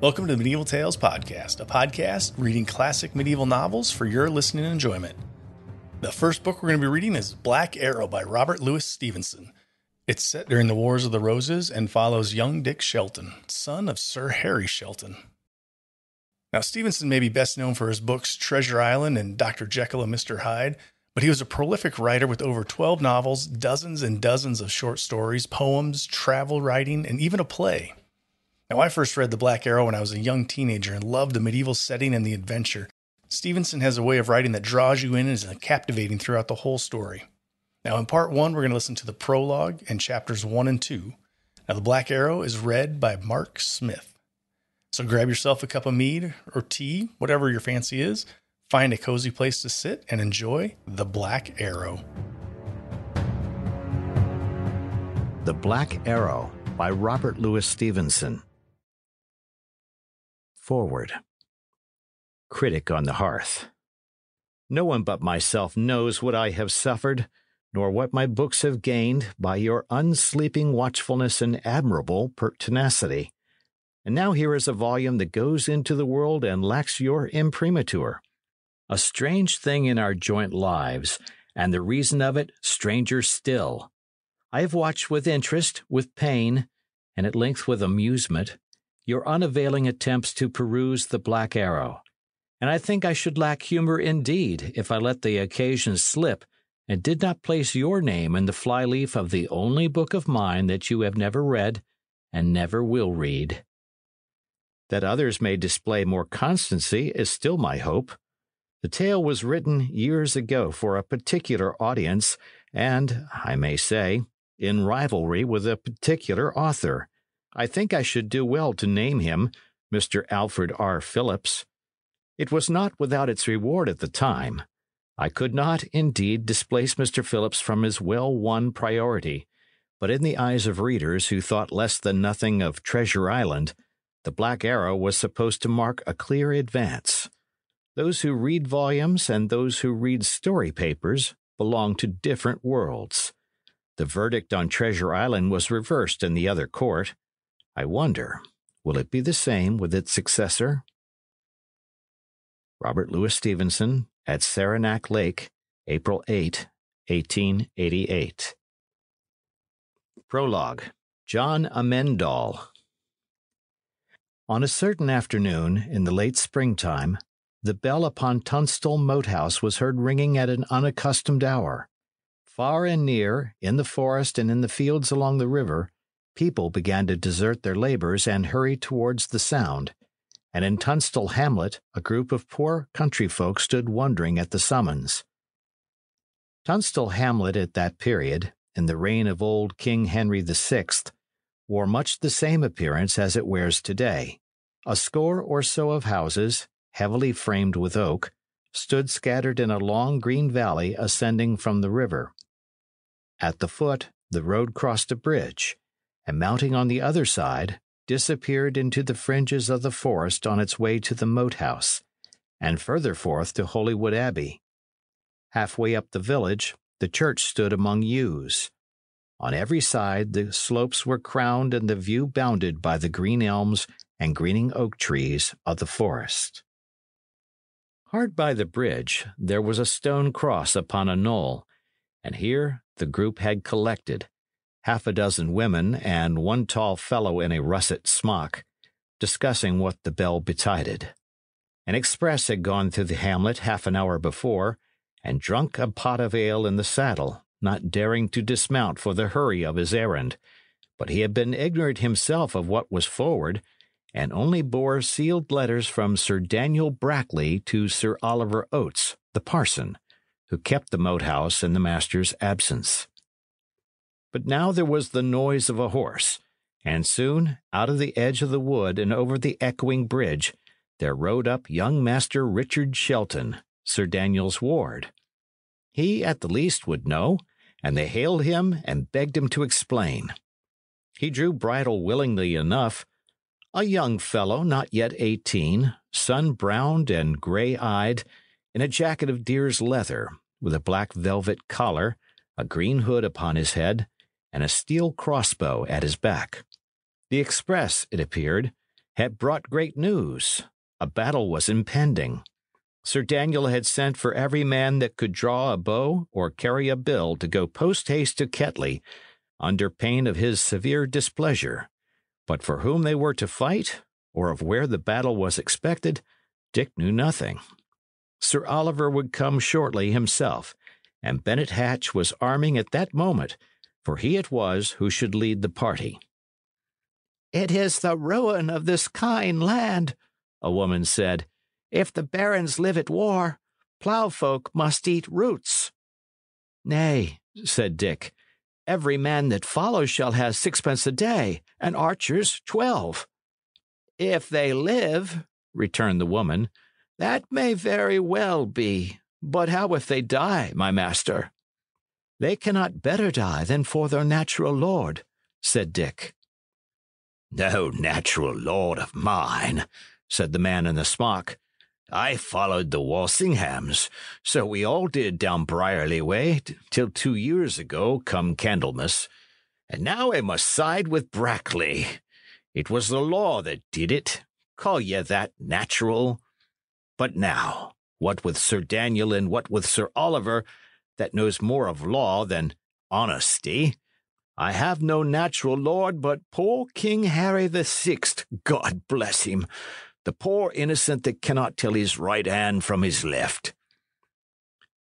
Welcome to the Medieval Tales Podcast, a podcast reading classic medieval novels for your listening enjoyment. The first book we're going to be reading is Black Arrow by Robert Louis Stevenson. It's set during the Wars of the Roses and follows young Dick Shelton, son of Sir Harry Shelton. Now, Stevenson may be best known for his books Treasure Island and Dr. Jekyll and Mr. Hyde, but he was a prolific writer with over 12 novels, dozens and dozens of short stories, poems, travel writing, and even a play. Now, I first read The Black Arrow when I was a young teenager and loved the medieval setting and the adventure. Stevenson has a way of writing that draws you in and is captivating throughout the whole story. Now, in part one, we're going to listen to the prologue and chapters one and two. Now, The Black Arrow is read by Mark Smith. So grab yourself a cup of mead or tea, whatever your fancy is, find a cozy place to sit, and enjoy The Black Arrow. The Black Arrow by Robert Louis Stevenson. Foreword. Critic on the Hearth. No one but myself knows what I have suffered, nor what my books have gained by your unsleeping watchfulness and admirable pertinacity. And now here is a volume that goes into the world and lacks your imprimatur. A strange thing in our joint lives, and the reason of it stranger still. I have watched with interest, with pain, and at length with amusement, your unavailing attempts to peruse the Black Arrow, and I think I should lack humor indeed if I let the occasion slip and did not place your name in the flyleaf of the only book of mine that you have never read and never will read. That others may display more constancy is still my hope. The tale was written years ago for a particular audience, and, I may say, in rivalry with a particular author. I think I should do well to name him Mr. Alfred R. Phillips. It was not without its reward at the time. I could not, indeed, displace Mr. Phillips from his well won priority, but in the eyes of readers who thought less than nothing of Treasure Island, the Black Arrow was supposed to mark a clear advance. Those who read volumes and those who read story papers belong to different worlds. The verdict on Treasure Island was reversed in the other court. I wonder, will it be the same with its successor? Robert Louis Stevenson at Saranac Lake, April 8, 1888. Prologue John Amend-All on a certain afternoon in the late springtime, the bell upon Tunstall Moat House was heard ringing at an unaccustomed hour. Far and near, in the forest and in the fields along the river, people began to desert their labors and hurry towards the sound, and in Tunstall hamlet a group of poor country folk stood wondering at the summons. Tunstall hamlet at that period, in the reign of old King Henry VI, wore much the same appearance as it wears today. A score or so of houses, heavily framed with oak, stood scattered in a long green valley ascending from the river. At the foot, the road crossed a bridge, and mounting on the other side, disappeared into the fringes of the forest on its way to the Moat House, and further forth to Holywood Abbey. Halfway up the village, the church stood among yews. On every side the slopes were crowned and the view bounded by the green elms and greening oak trees of the forest. Hard by the bridge there was a stone cross upon a knoll, and here the group had collected, half a dozen women and one tall fellow in a russet smock, discussing what the bell betided. An express had gone through the hamlet half an hour before, and drunk a pot of ale in the saddle not daring to dismount for the hurry of his errand, but he had been ignorant himself of what was forward, and only bore sealed letters from Sir Daniel Brackley to Sir Oliver Oates, the parson, who kept the moat house in the master's absence. But now there was the noise of a horse, and soon, out of the edge of the wood and over the echoing bridge, there rode up young Master Richard Shelton, Sir Daniel's ward. He at the least would know, and they hailed him and begged him to explain. He drew bridle willingly enough. A young fellow, not yet eighteen, sun browned and gray eyed, in a jacket of deer's leather, with a black velvet collar, a green hood upon his head, and a steel crossbow at his back. The express, it appeared, had brought great news. A battle was impending. Sir Daniel had sent for every man that could draw a bow or carry a bill to go post haste to Kettley, under pain of his severe displeasure. But for whom they were to fight, or of where the battle was expected, Dick knew nothing. Sir Oliver would come shortly himself, and Bennet Hatch was arming at that moment, for he it was who should lead the party. It is the ruin of this kind land, a woman said. If the barons live at war, plough folk must eat roots. Nay, said Dick, every man that follows shall have sixpence a day, and archers twelve. If they live, returned the woman, that may very well be. But how if they die, my master? They cannot better die than for their natural lord, said Dick. No natural lord of mine, said the man in the smock. I followed the Walsinghams, so we all did down Brierly way till two years ago, come Candlemas, and now I must side with Brackley. It was the law that did it. Call ye that natural? But now, what with Sir Daniel and what with Sir Oliver, that knows more of law than honesty, I have no natural lord but poor King Harry the Sixth, God bless him, the poor innocent that cannot tell his right hand from his left.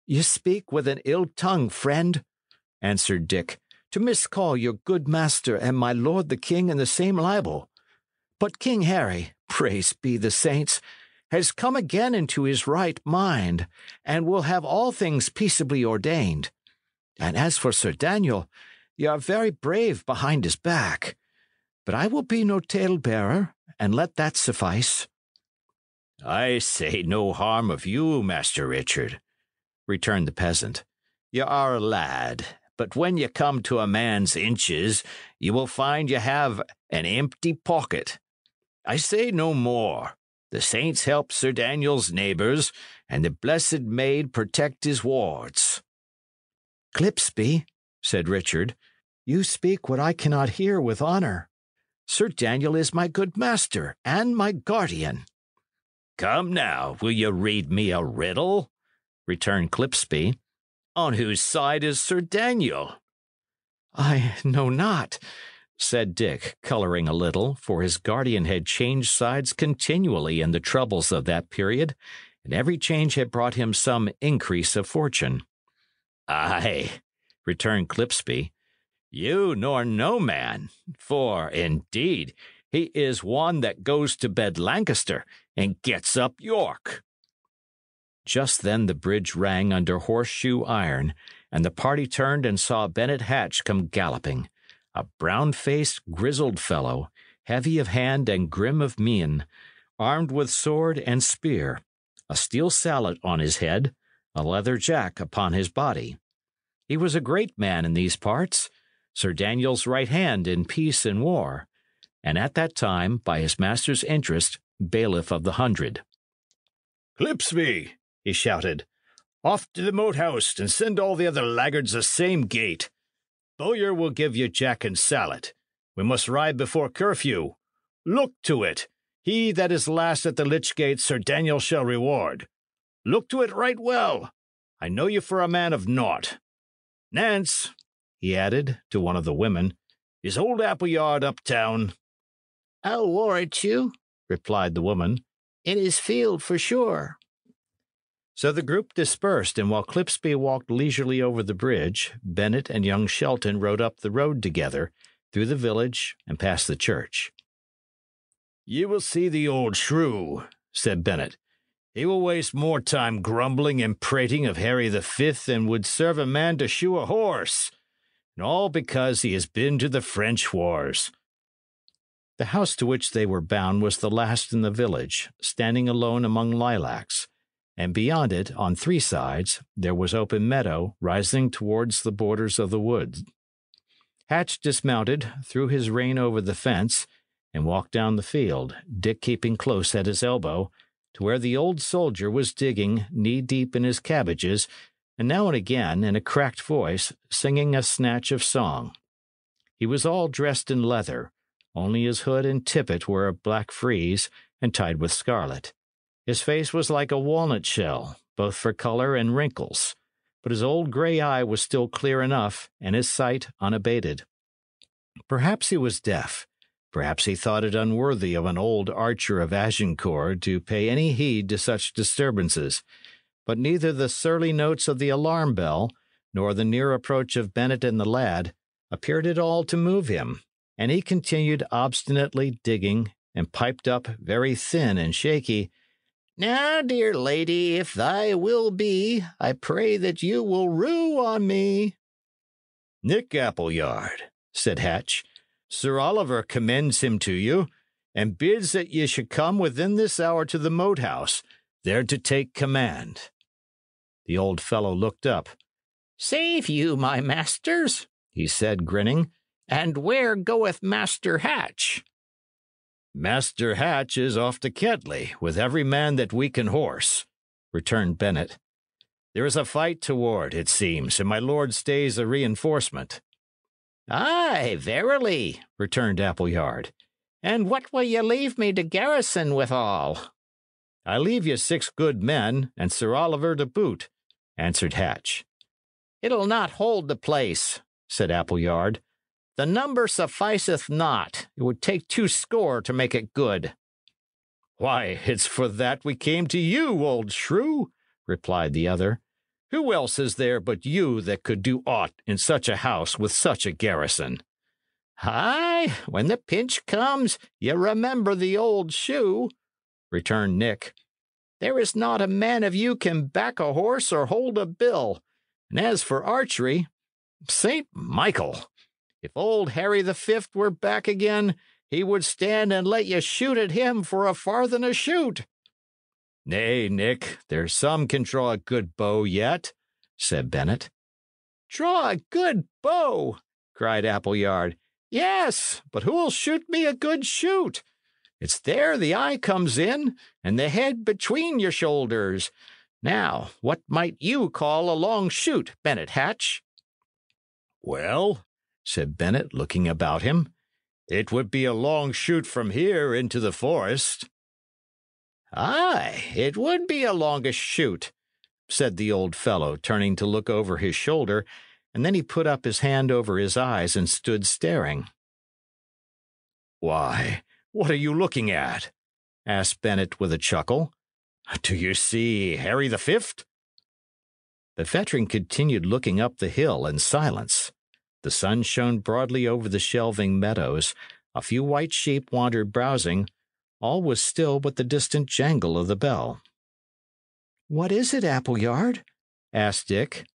You speak with an ill tongue, friend, answered Dick, to miscall your good master and my lord the king in the same libel. But King Harry, praise be the saints, has come again into his right mind, and will have all things peaceably ordained. And as for Sir Daniel, ye are very brave behind his back. But I will be no talebearer, and let that suffice. I say no harm of you, Master Richard, returned the peasant. Ye are a lad, but when ye come to a man's inches, you will find ye have an empty pocket. I say no more. The saints help Sir Daniel's neighbours, and the blessed maid protect his wards. Clipsby, said Richard, you speak what I cannot hear with honour. Sir Daniel is my good master and my guardian. Come now, will you read me a riddle? returned Clipsby. On whose side is Sir Daniel? I know not, said Dick, coloring a little, for his guardian had changed sides continually in the troubles of that period, and every change had brought him some increase of fortune. Ay, returned Clipsby, you nor no man, for, indeed, he is one that goes to bed Lancaster and gets up York. Just then the bridge rang under horseshoe iron, and the party turned and saw Bennet Hatch come galloping a brown faced, grizzled fellow, heavy of hand and grim of mien, armed with sword and spear, a steel sallet on his head, a leather jack upon his body. He was a great man in these parts, Sir Daniel's right hand in peace and war, and at that time, by his master's interest, bailiff of the hundred. Clipsby, he shouted, off to the moat house and send all the other laggards the same gait. Bowyer will give you jack and sallet. We must ride before curfew. Look to it. He that is last at the lich gate, Sir Daniel shall reward. Look to it right well. I know you for a man of naught. Nance, he added to one of the women, is old Appleyard uptown? I'll warrant you, replied the woman. In his field for sure. So the group dispersed, and while Clipsby walked leisurely over the bridge, Bennet and young Shelton rode up the road together, through the village, and past the church. You will see the old shrew, said Bennet. He will waste more time grumbling and prating of Harry the Fifth than would serve a man to shoe a horse, and all because he has been to the French wars. The house to which they were bound was the last in the village, standing alone among lilacs and beyond it, on three sides, there was open meadow rising towards the borders of the woods. Hatch dismounted, threw his rein over the fence, and walked down the field, Dick keeping close at his elbow, to where the old soldier was digging knee deep in his cabbages, and now and again, in a cracked voice, singing a snatch of song. He was all dressed in leather, only his hood and tippet were of black frieze and tied with scarlet. His face was like a walnut shell, both for color and wrinkles, but his old gray eye was still clear enough and his sight unabated. Perhaps he was deaf. Perhaps he thought it unworthy of an old archer of Agincourt to pay any heed to such disturbances, but neither the surly notes of the alarm bell nor the near approach of Bennet and the lad appeared at all to move him, and he continued obstinately digging and piped up very thin and shaky, Now, dear lady, if thy will be, I pray that you will rue on me. Nick Appleyard, said Hatch, Sir Oliver commends him to you, and bids that ye should come within this hour to the moat house, there to take command. The old fellow looked up. Save you, my masters, he said, grinning. And where goeth Master Hatch? Master Hatch is off to Kettley with every man that we can horse, returned Bennet. There is a fight toward, it seems, and my lord stays a reinforcement. Ay, verily, returned Appleyard. And what will ye leave me to garrison withal? I leave you six good men, and Sir Oliver to boot, answered Hatch. It'll not hold the place, said Appleyard. The number sufficeth not. It would take two score to make it good. Why, it's for that we came to you, old shrew, replied the other. Who else is there but you that could do aught in such a house with such a garrison? Ay, when the pinch comes, ye remember the old shoe, returned Nick. There is not a man of you can back a horse or hold a bill. And as for archery, St. Michael, if old Harry the Fifth were back again, he would stand and let you shoot at him for a farthing a shoot. Nay, Nick, there's some can draw a good bow yet, said Bennet. Draw a good bow, cried Appleyard. Yes, but who'll shoot me a good shoot? It's there the eye comes in, and the head between your shoulders. Now, what might you call a long shoot, Bennet Hatch? Well, said Bennet, looking about him, it would be a long shoot from here into the forest. Ay, it would be a longish shoot, said the old fellow, turning to look over his shoulder, and then he put up his hand over his eyes and stood staring. Why, what are you looking at? asked Bennet with a chuckle. Do you see Harry the Fifth? The veteran continued looking up the hill in silence. The sun shone broadly over the shelving meadows. A few white sheep wandered browsing. All was still but the distant jangle of the bell. What is it, Appleyard? asked Dick.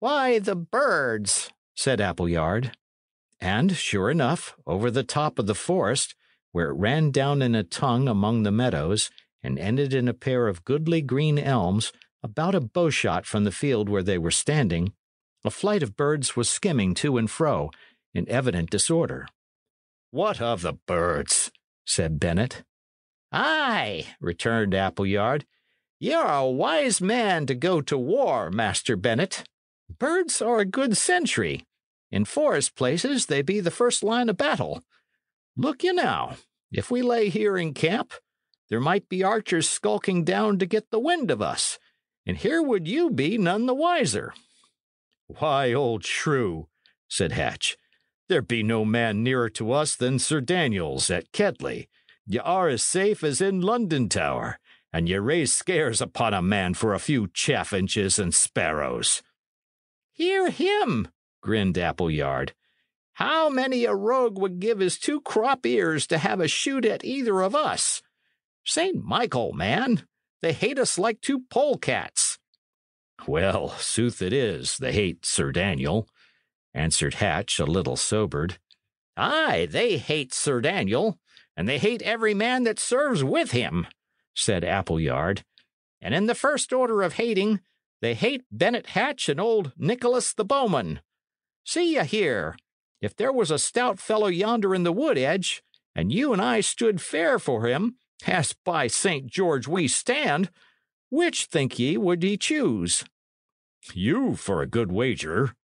Why, the birds, said Appleyard. And, sure enough, over the top of the forest, where it ran down in a tongue among the meadows, and ended in a pair of goodly green elms about a bowshot from the field where they were standing, a flight of birds was skimming to and fro, in evident disorder. What of the birds? said Bennet. Ay, returned Appleyard. You're a wise man to go to war, Master Bennet. Birds are a good sentry. In forest places, they be the first line of battle. Look you now, if we lay here in camp, there might be archers skulking down to get the wind of us, and here would you be none the wiser. Why, old shrew, said Hatch, there be no man nearer to us than Sir Daniel's at Kettley. Ye are as safe as in London Tower, and ye raise scares upon a man for a few chaffinches and sparrows. Hear him, grinned Appleyard. How many a rogue would give his two crop ears to have a shoot at either of us? St. Michael, man, they hate us like two polecats. Well, sooth it is, they hate Sir Daniel, answered Hatch, a little sobered. Ay, they hate Sir Daniel, and they hate every man that serves with him, said Appleyard. And in the first order of hating, they hate Bennet Hatch and old Nicholas the bowman. See ye here, if there was a stout fellow yonder in the wood edge, and you and I stood fair for him, as by St. George we stand, which, think ye, would he choose? You for a good wager,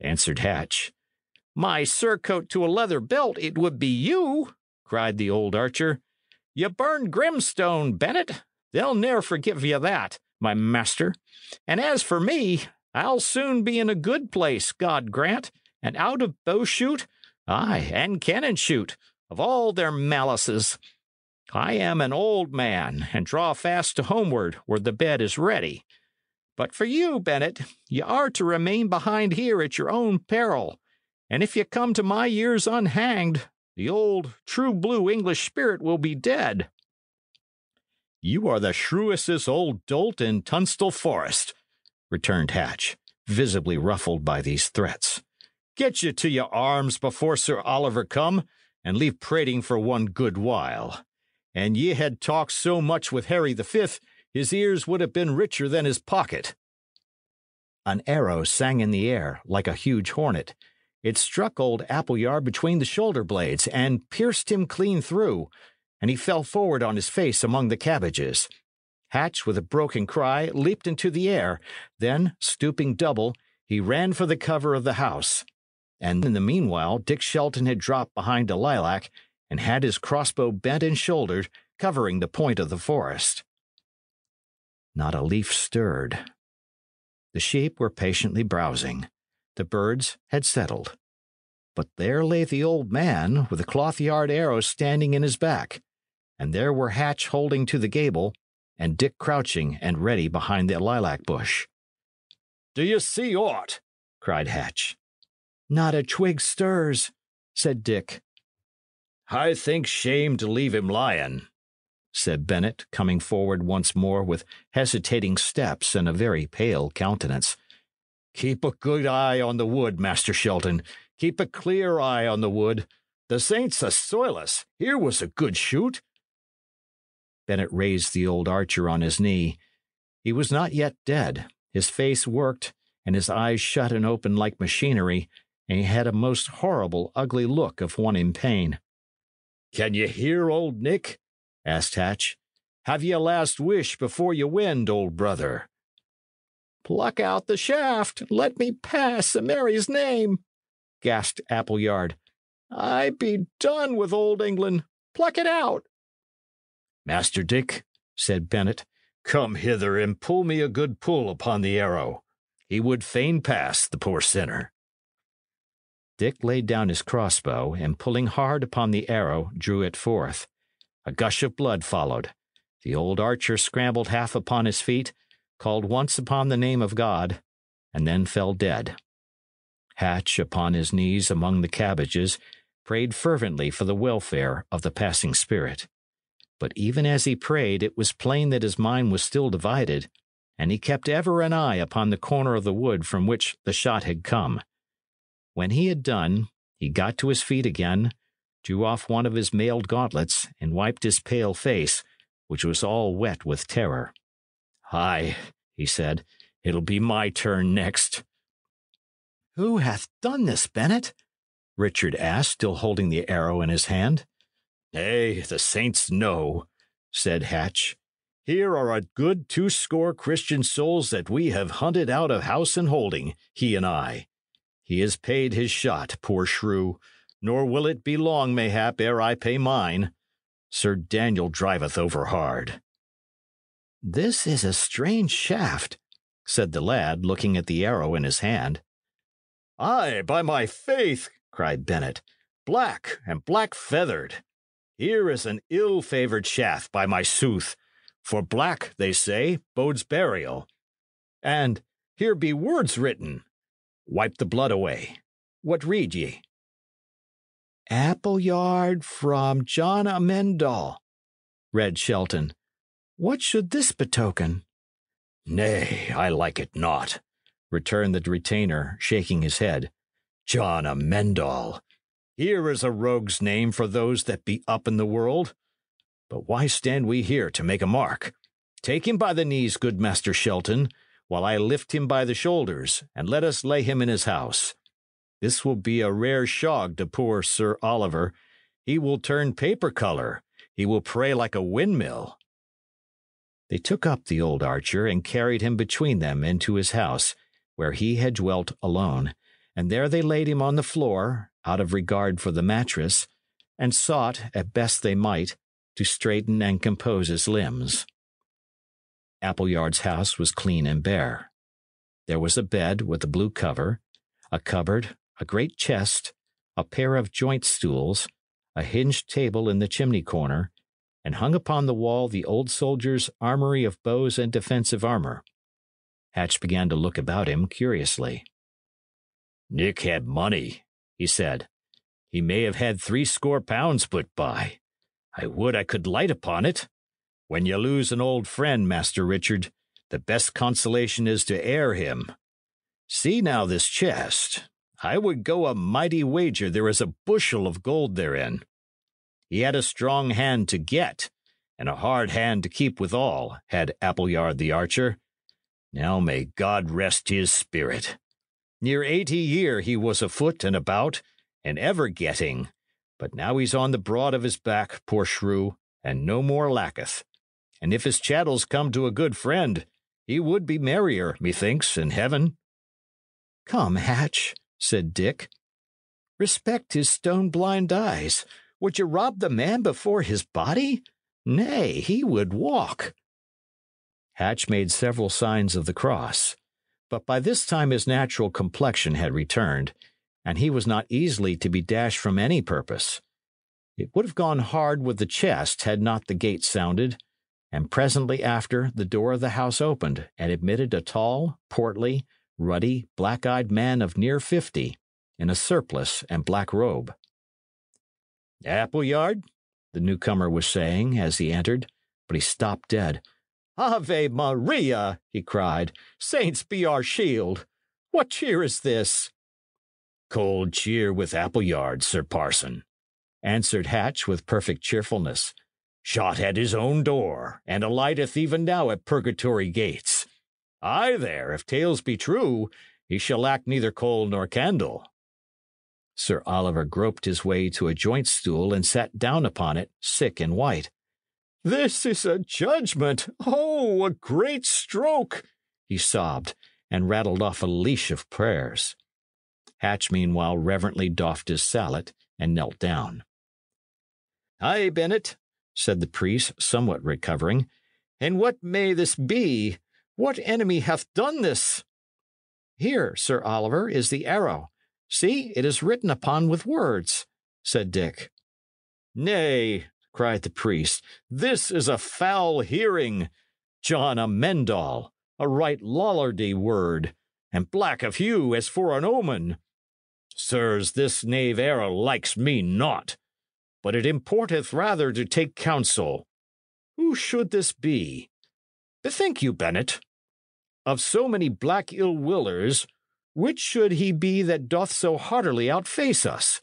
answered Hatch. My surcoat to a leather belt, it would be you, cried the old archer. You burned Grimstone, Bennet. They'll ne'er forgive you that, my master. And as for me, I'll soon be in a good place, God grant, and out of bow shoot, ay, and cannon shoot, of all their malices. I am an old man, and draw fast to homeward where the bed is ready. But for you, Bennet, ye are to remain behind here at your own peril, and if ye come to my years unhanged, the old true blue English spirit will be dead. You are the shrewestest old dolt in Tunstall Forest, returned Hatch, visibly ruffled by these threats. Get you to your arms before Sir Oliver come, and leave prating for one good while. And ye had talked so much with Harry the Fifth, his ears would have been richer than his pocket. An arrow sang in the air like a huge hornet. It struck old Appleyard between the shoulder blades and pierced him clean through, and he fell forward on his face among the cabbages. Hatch, with a broken cry, leaped into the air. Then, stooping double, he ran for the cover of the house. And in the meanwhile, Dick Shelton had dropped behind a lilac and had his crossbow bent and shouldered, covering the point of the forest. Not a leaf stirred. The sheep were patiently browsing. The birds had settled. But there lay the old man with a cloth yard arrow standing in his back, and there were Hatch holding to the gable, and Dick crouching and ready behind the lilac bush. Do you see aught? cried Hatch. Not a twig stirs, said Dick. I think shame to leave him lying, said Bennet, coming forward once more with hesitating steps and a very pale countenance. Keep a good eye on the wood, Master Shelton. Keep a clear eye on the wood. The saints assoil us. Here was a good shoot. Bennet raised the old archer on his knee. He was not yet dead. His face worked, and his eyes shut and opened like machinery, and he had a most horrible, ugly look of one in pain. Can you hear, old Nick? asked Hatch. Have ye a last wish before you wend, old brother? Pluck out the shaft, let me pass in Mary's name, gasped Appleyard. I be done with old England. Pluck it out. Master Dick, said Bennet, come hither and pull me a good pull upon the arrow. He would fain pass, the poor sinner. Dick laid down his crossbow and, pulling hard upon the arrow, drew it forth. A gush of blood followed. The old archer scrambled half upon his feet, called once upon the name of God, and then fell dead. Hatch, upon his knees among the cabbages, prayed fervently for the welfare of the passing spirit. But even as he prayed, it was plain that his mind was still divided, and he kept ever an eye upon the corner of the wood from which the shot had come. When he had done, he got to his feet again, drew off one of his mailed gauntlets, and wiped his pale face, which was all wet with terror. Aye, he said, it'll be my turn next. Who hath done this, Bennet? Richard asked, still holding the arrow in his hand. Nay, the saints know, said Hatch. Here are a good two score Christian souls that we have hunted out of house and holding, he and I. He has paid his shot, poor shrew, nor will it be long, mayhap, ere I pay mine. Sir Daniel driveth over hard. This is a strange shaft, said the lad, looking at the arrow in his hand. Ay, by my faith, cried Bennet, black and black feathered. Here is an ill favored shaft, by my sooth, for black, they say, bodes burial. And here be words written Wipe the blood away. What read ye? Appleyard from John Amend-All, read Shelton. What should this betoken? Nay, I like it not, returned the retainer, shaking his head. John Amend-All. Here is a rogue's name for those that be up in the world. But why stand we here to make a mark? Take him by the knees, good Master Shelton, while I lift him by the shoulders, and let us lay him in his house. This will be a rare shog to poor Sir Oliver. He will turn paper color. He will pray like a windmill. They took up the old archer and carried him between them into his house, where he had dwelt alone, and there they laid him on the floor, out of regard for the mattress, and sought, at best they might, to straighten and compose his limbs. Appleyard's house was clean and bare. There was a bed with a blue cover, a cupboard, a great chest, a pair of joint stools, a hinged table in the chimney corner, and hung upon the wall the old soldier's armory of bows and defensive armor. Hatch began to look about him curiously. Nick had money, he said. He may have had three score pounds put by. I would I could light upon it. When you lose an old friend, Master Richard, the best consolation is to air him. See now this chest. I would go a mighty wager there is a bushel of gold therein. He had a strong hand to get, and a hard hand to keep withal, had Appleyard the archer. Now may God rest his spirit. Near eighty year he was afoot and about, and ever getting, but now he's on the broad of his back, poor shrew, and no more lacketh. And if his chattels come to a good friend, he would be merrier, methinks, in heaven. Come, Hatch, said Dick. Respect his stone blind eyes. Would you rob the man before his body? Nay, he would walk. Hatch made several signs of the cross, but by this time his natural complexion had returned, and he was not easily to be dashed from any purpose. It would have gone hard with the chest had not the gate sounded, and presently after the door of the house opened and admitted a tall, portly, ruddy, black eyed man of near fifty, in a surplice and black robe. Appleyard? the newcomer was saying as he entered, but he stopped dead. Ave Maria! he cried. Saints be our shield! What cheer is this? Cold cheer with Appleyard, Sir Parson, answered Hatch with perfect cheerfulness. Shot at his own door, and alighteth even now at purgatory gates. Ay, there, if tales be true, he shall lack neither coal nor candle. Sir Oliver groped his way to a joint stool and sat down upon it, sick and white. This is a judgment! Oh, a great stroke! he sobbed, and rattled off a leash of prayers. Hatch meanwhile reverently doffed his sallet and knelt down. Ay, Bennet, said the priest, somewhat recovering, and what may this be? What enemy hath done this? Here, Sir Oliver, is the arrow. See, it is written upon with words, said Dick. Nay, cried the priest, this is a foul hearing. John Amend-All, a right Lollardy word, and black of hue as for an omen. Sirs, this knave arrow likes me not, but it importeth rather to take counsel. Who should this be? Bethink you, Bennet. Of so many black ill willers, which should he be that doth so heartily outface us?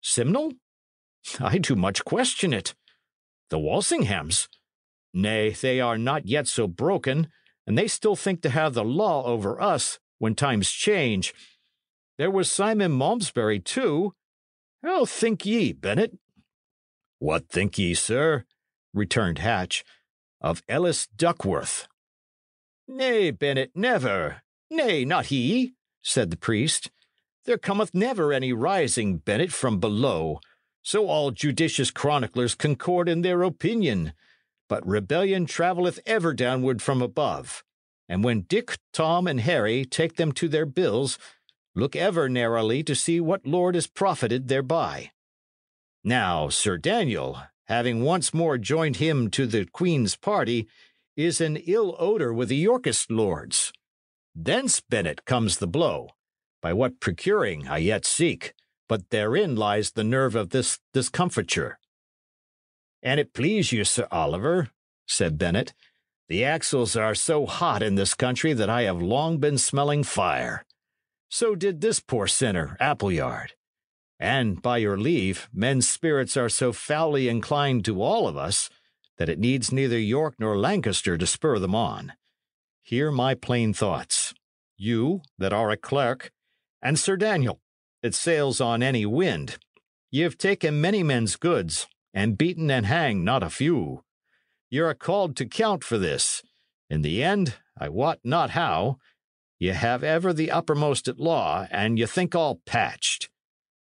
Simnel? I do much question it. The Walsinghams? Nay, they are not yet so broken, and they still think to have the law over us when times change. There was Simon Malmesbury, too. How think ye, Bennet? What think ye, sir? returned Hatch. Of Ellis Duckworth. Nay, Bennet, never. Nay, not he, said the priest. There cometh never any rising, Bennet, from below. So all judicious chroniclers concord in their opinion. But rebellion travelleth ever downward from above. And when Dick, Tom, and Harry take them to their bills, look ever narrowly to see what lord is profited thereby. Now, Sir Daniel, having once more joined him to the Queen's party, is in ill odour with the Yorkist lords. Thence, Bennet, comes the blow. By what procuring I yet seek, but therein lies the nerve of this discomfiture. An it please you, Sir Oliver, said Bennet, the axles are so hot in this country that I have long been smelling fire. So did this poor sinner, Appleyard. And, by your leave, men's spirits are so foully inclined to all of us that it needs neither York nor Lancaster to spur them on. Hear my plain thoughts. You, that are a clerk, and Sir Daniel, that sails on any wind, ye have taken many men's goods, and beaten and hanged not a few. Ye are called to count for this. In the end, I wot not how, Ye have ever the uppermost at law, and ye think all patched.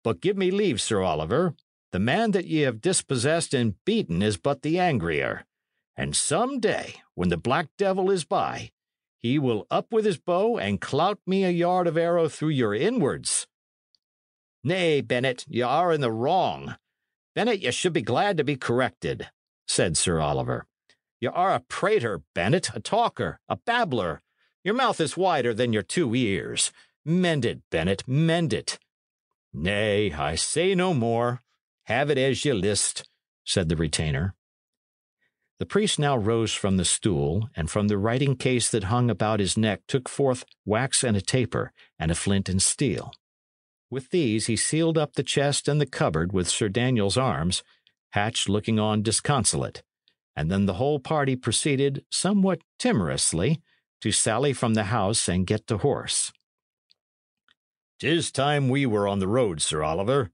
But give me leave, Sir Oliver. The man that ye have dispossessed and beaten is but the angrier. And some day, when the black devil is by, he will up with his bow and clout me a yard of arrow through your inwards. Nay, Bennet, ye are in the wrong. Bennet, ye should be glad to be corrected, said Sir Oliver. Ye are a prater, Bennet, a talker, a babbler. Your mouth is wider than your two ears. Mend it, Bennet, mend it. Nay, I say no more. Have it as ye list, said the retainer. The priest now rose from the stool, and from the writing case that hung about his neck took forth wax and a taper, and a flint and steel. With these he sealed up the chest and the cupboard with Sir Daniel's arms, Hatch looking on disconsolate, and then the whole party proceeded, somewhat timorously, to sally from the house and get to horse. "'Tis time we were on the road, Sir Oliver,"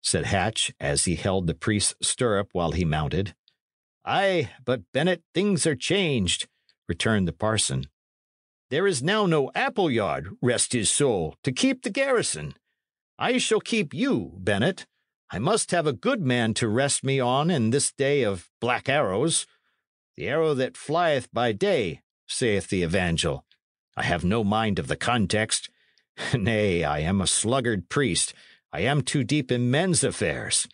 said Hatch, as he held the priest's stirrup while he mounted. Ay, but Bennet, things are changed, returned the parson. There is now no Appleyard, rest his soul, to keep the garrison. I shall keep you, Bennet. I must have a good man to rest me on in this day of black arrows. The arrow that flieth by day, saith the Evangel. I have no mind of the context. Nay, I am a sluggard priest. I am too deep in men's affairs.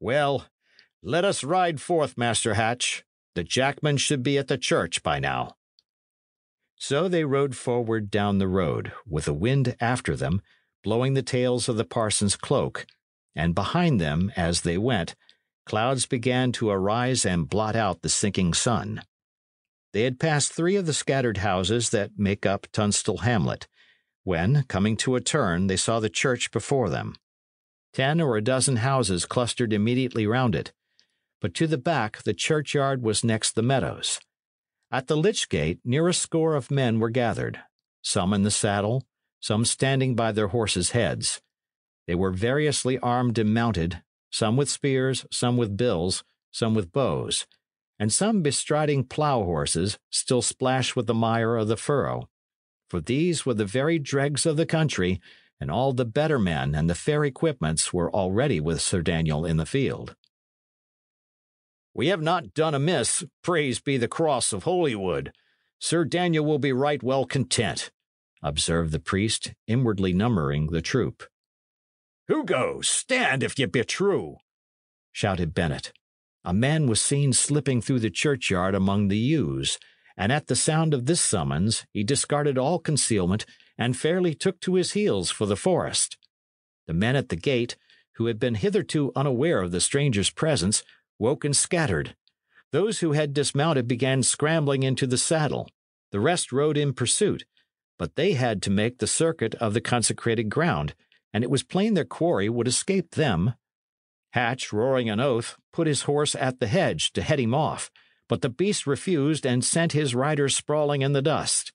Well, let us ride forth, Master Hatch. The jackman should be at the church by now. So they rode forward down the road, with the wind after them, blowing the tails of the parson's cloak, and behind them, as they went, clouds began to arise and blot out the sinking sun. They had passed three of the scattered houses that make up Tunstall hamlet, when, coming to a turn, they saw the church before them. Ten or a dozen houses clustered immediately round it, but to the back the churchyard was next the meadows. At the lych gate near a score of men were gathered, some in the saddle, some standing by their horses' heads. They were variously armed and mounted, some with spears, some with bills, some with bows, and some bestriding plough horses still splashed with the mire of the furrow. For these were the very dregs of the country, and all the better men and the fair equipments were already with Sir Daniel in the field. We have not done amiss, praise be the cross of Holywood. Sir Daniel will be right well content, observed the priest, inwardly numbering the troop. Who goes? Stand if ye be true, shouted Bennet. A man was seen slipping through the churchyard among the yews, and at the sound of this summons he discarded all concealment and fairly took to his heels for the forest. The men at the gate, who had been hitherto unaware of the stranger's presence, woke and scattered. Those who had dismounted began scrambling into the saddle. The rest rode in pursuit, but they had to make the circuit of the consecrated ground, and it was plain their quarry would escape them. Hatch, roaring an oath, put his horse at the hedge to head him off, but the beast refused and sent his rider sprawling in the dust.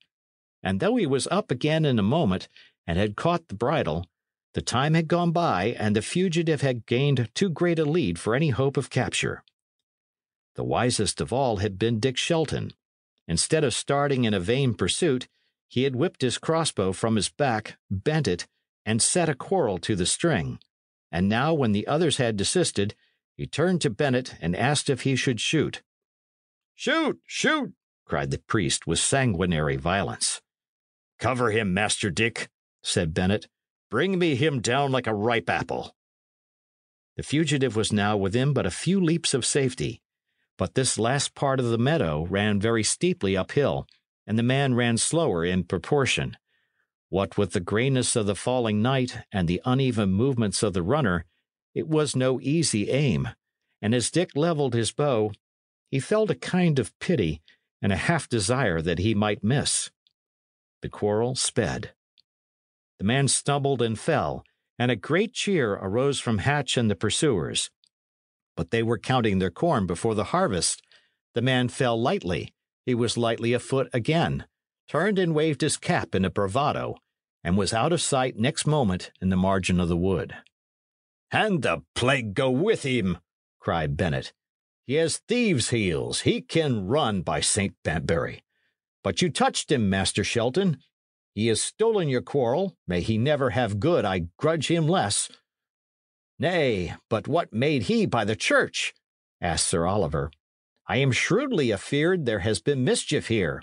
And though he was up again in a moment and had caught the bridle, the time had gone by, and the fugitive had gained too great a lead for any hope of capture. The wisest of all had been Dick Shelton. Instead of starting in a vain pursuit, he had whipped his crossbow from his back, bent it, and set a quarrel to the string. And now, when the others had desisted, he turned to Bennet and asked if he should shoot. Shoot! Shoot! cried the priest with sanguinary violence. Cover him, Master Dick, said Bennet. Bring me him down like a ripe apple. The fugitive was now within but a few leaps of safety, but this last part of the meadow ran very steeply uphill, and the man ran slower in proportion. What with the grayness of the falling night and the uneven movements of the runner, it was no easy aim, and as Dick leveled his bow, he felt a kind of pity and a half desire that he might miss. The quarrel sped. The man stumbled and fell, and a great cheer arose from Hatch and the pursuers. But they were counting their corn before the harvest. The man fell lightly. He was lightly afoot again, turned and waved his cap in a bravado, and was out of sight next moment in the margin of the wood. And the plague go with him! cried Bennet. He has thieves' heels. He can run, by St. Banbury. But you touched him, Master Shelton. He has stolen your quarrel. May he never have good, I grudge him less. Nay, but what made he by the church? asked Sir Oliver. I am shrewdly afeard there has been mischief here.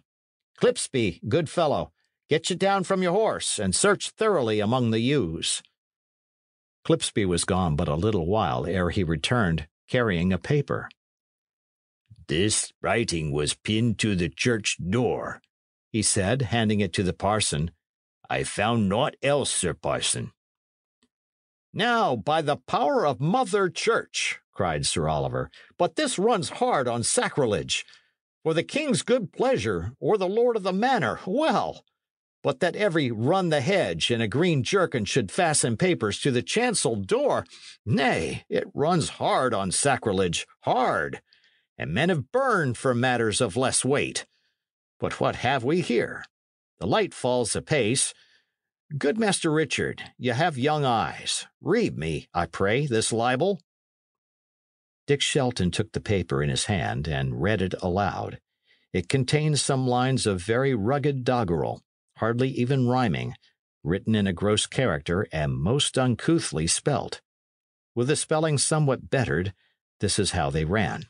Clipsby, good fellow, get you down from your horse and search thoroughly among the yews. Clipsby was gone but a little while ere he returned, carrying a paper. This writing was pinned to the church door, he said, handing it to the parson. I found naught else, Sir Parson. Now, by the power of Mother Church, cried Sir Oliver, but this runs hard on sacrilege. For the king's good pleasure, or the lord of the manor, well. But that every run the hedge and a green jerkin should fasten papers to the chancel door, nay, it runs hard on sacrilege, hard and men have burned for matters of less weight. But what have we here? The light falls apace. Good Master Richard, ye have young eyes. Read me, I pray, this libel. Dick Shelton took the paper in his hand and read it aloud. It contained some lines of very rugged doggerel, hardly even rhyming, written in a gross character and most uncouthly spelt. With the spelling somewhat bettered, this is how they ran.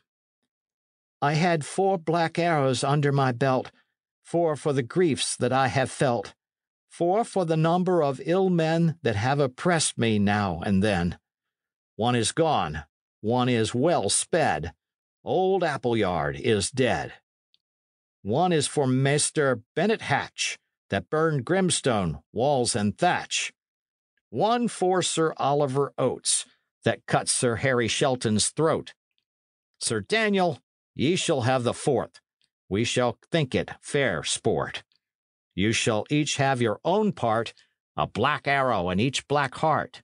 I had four black arrows under my belt, four for the griefs that I have felt, four for the number of ill men that have oppressed me now and then. One is gone, one is well sped. Old Appleyard is dead. One is for Master Bennet Hatch, that burned Grimstone, walls and thatch. One for Sir Oliver Oates, that cut Sir Harry Shelton's throat. Sir Daniel, Ye shall have the fourth. We shall think it fair sport. You shall each have your own part, a black arrow in each black heart.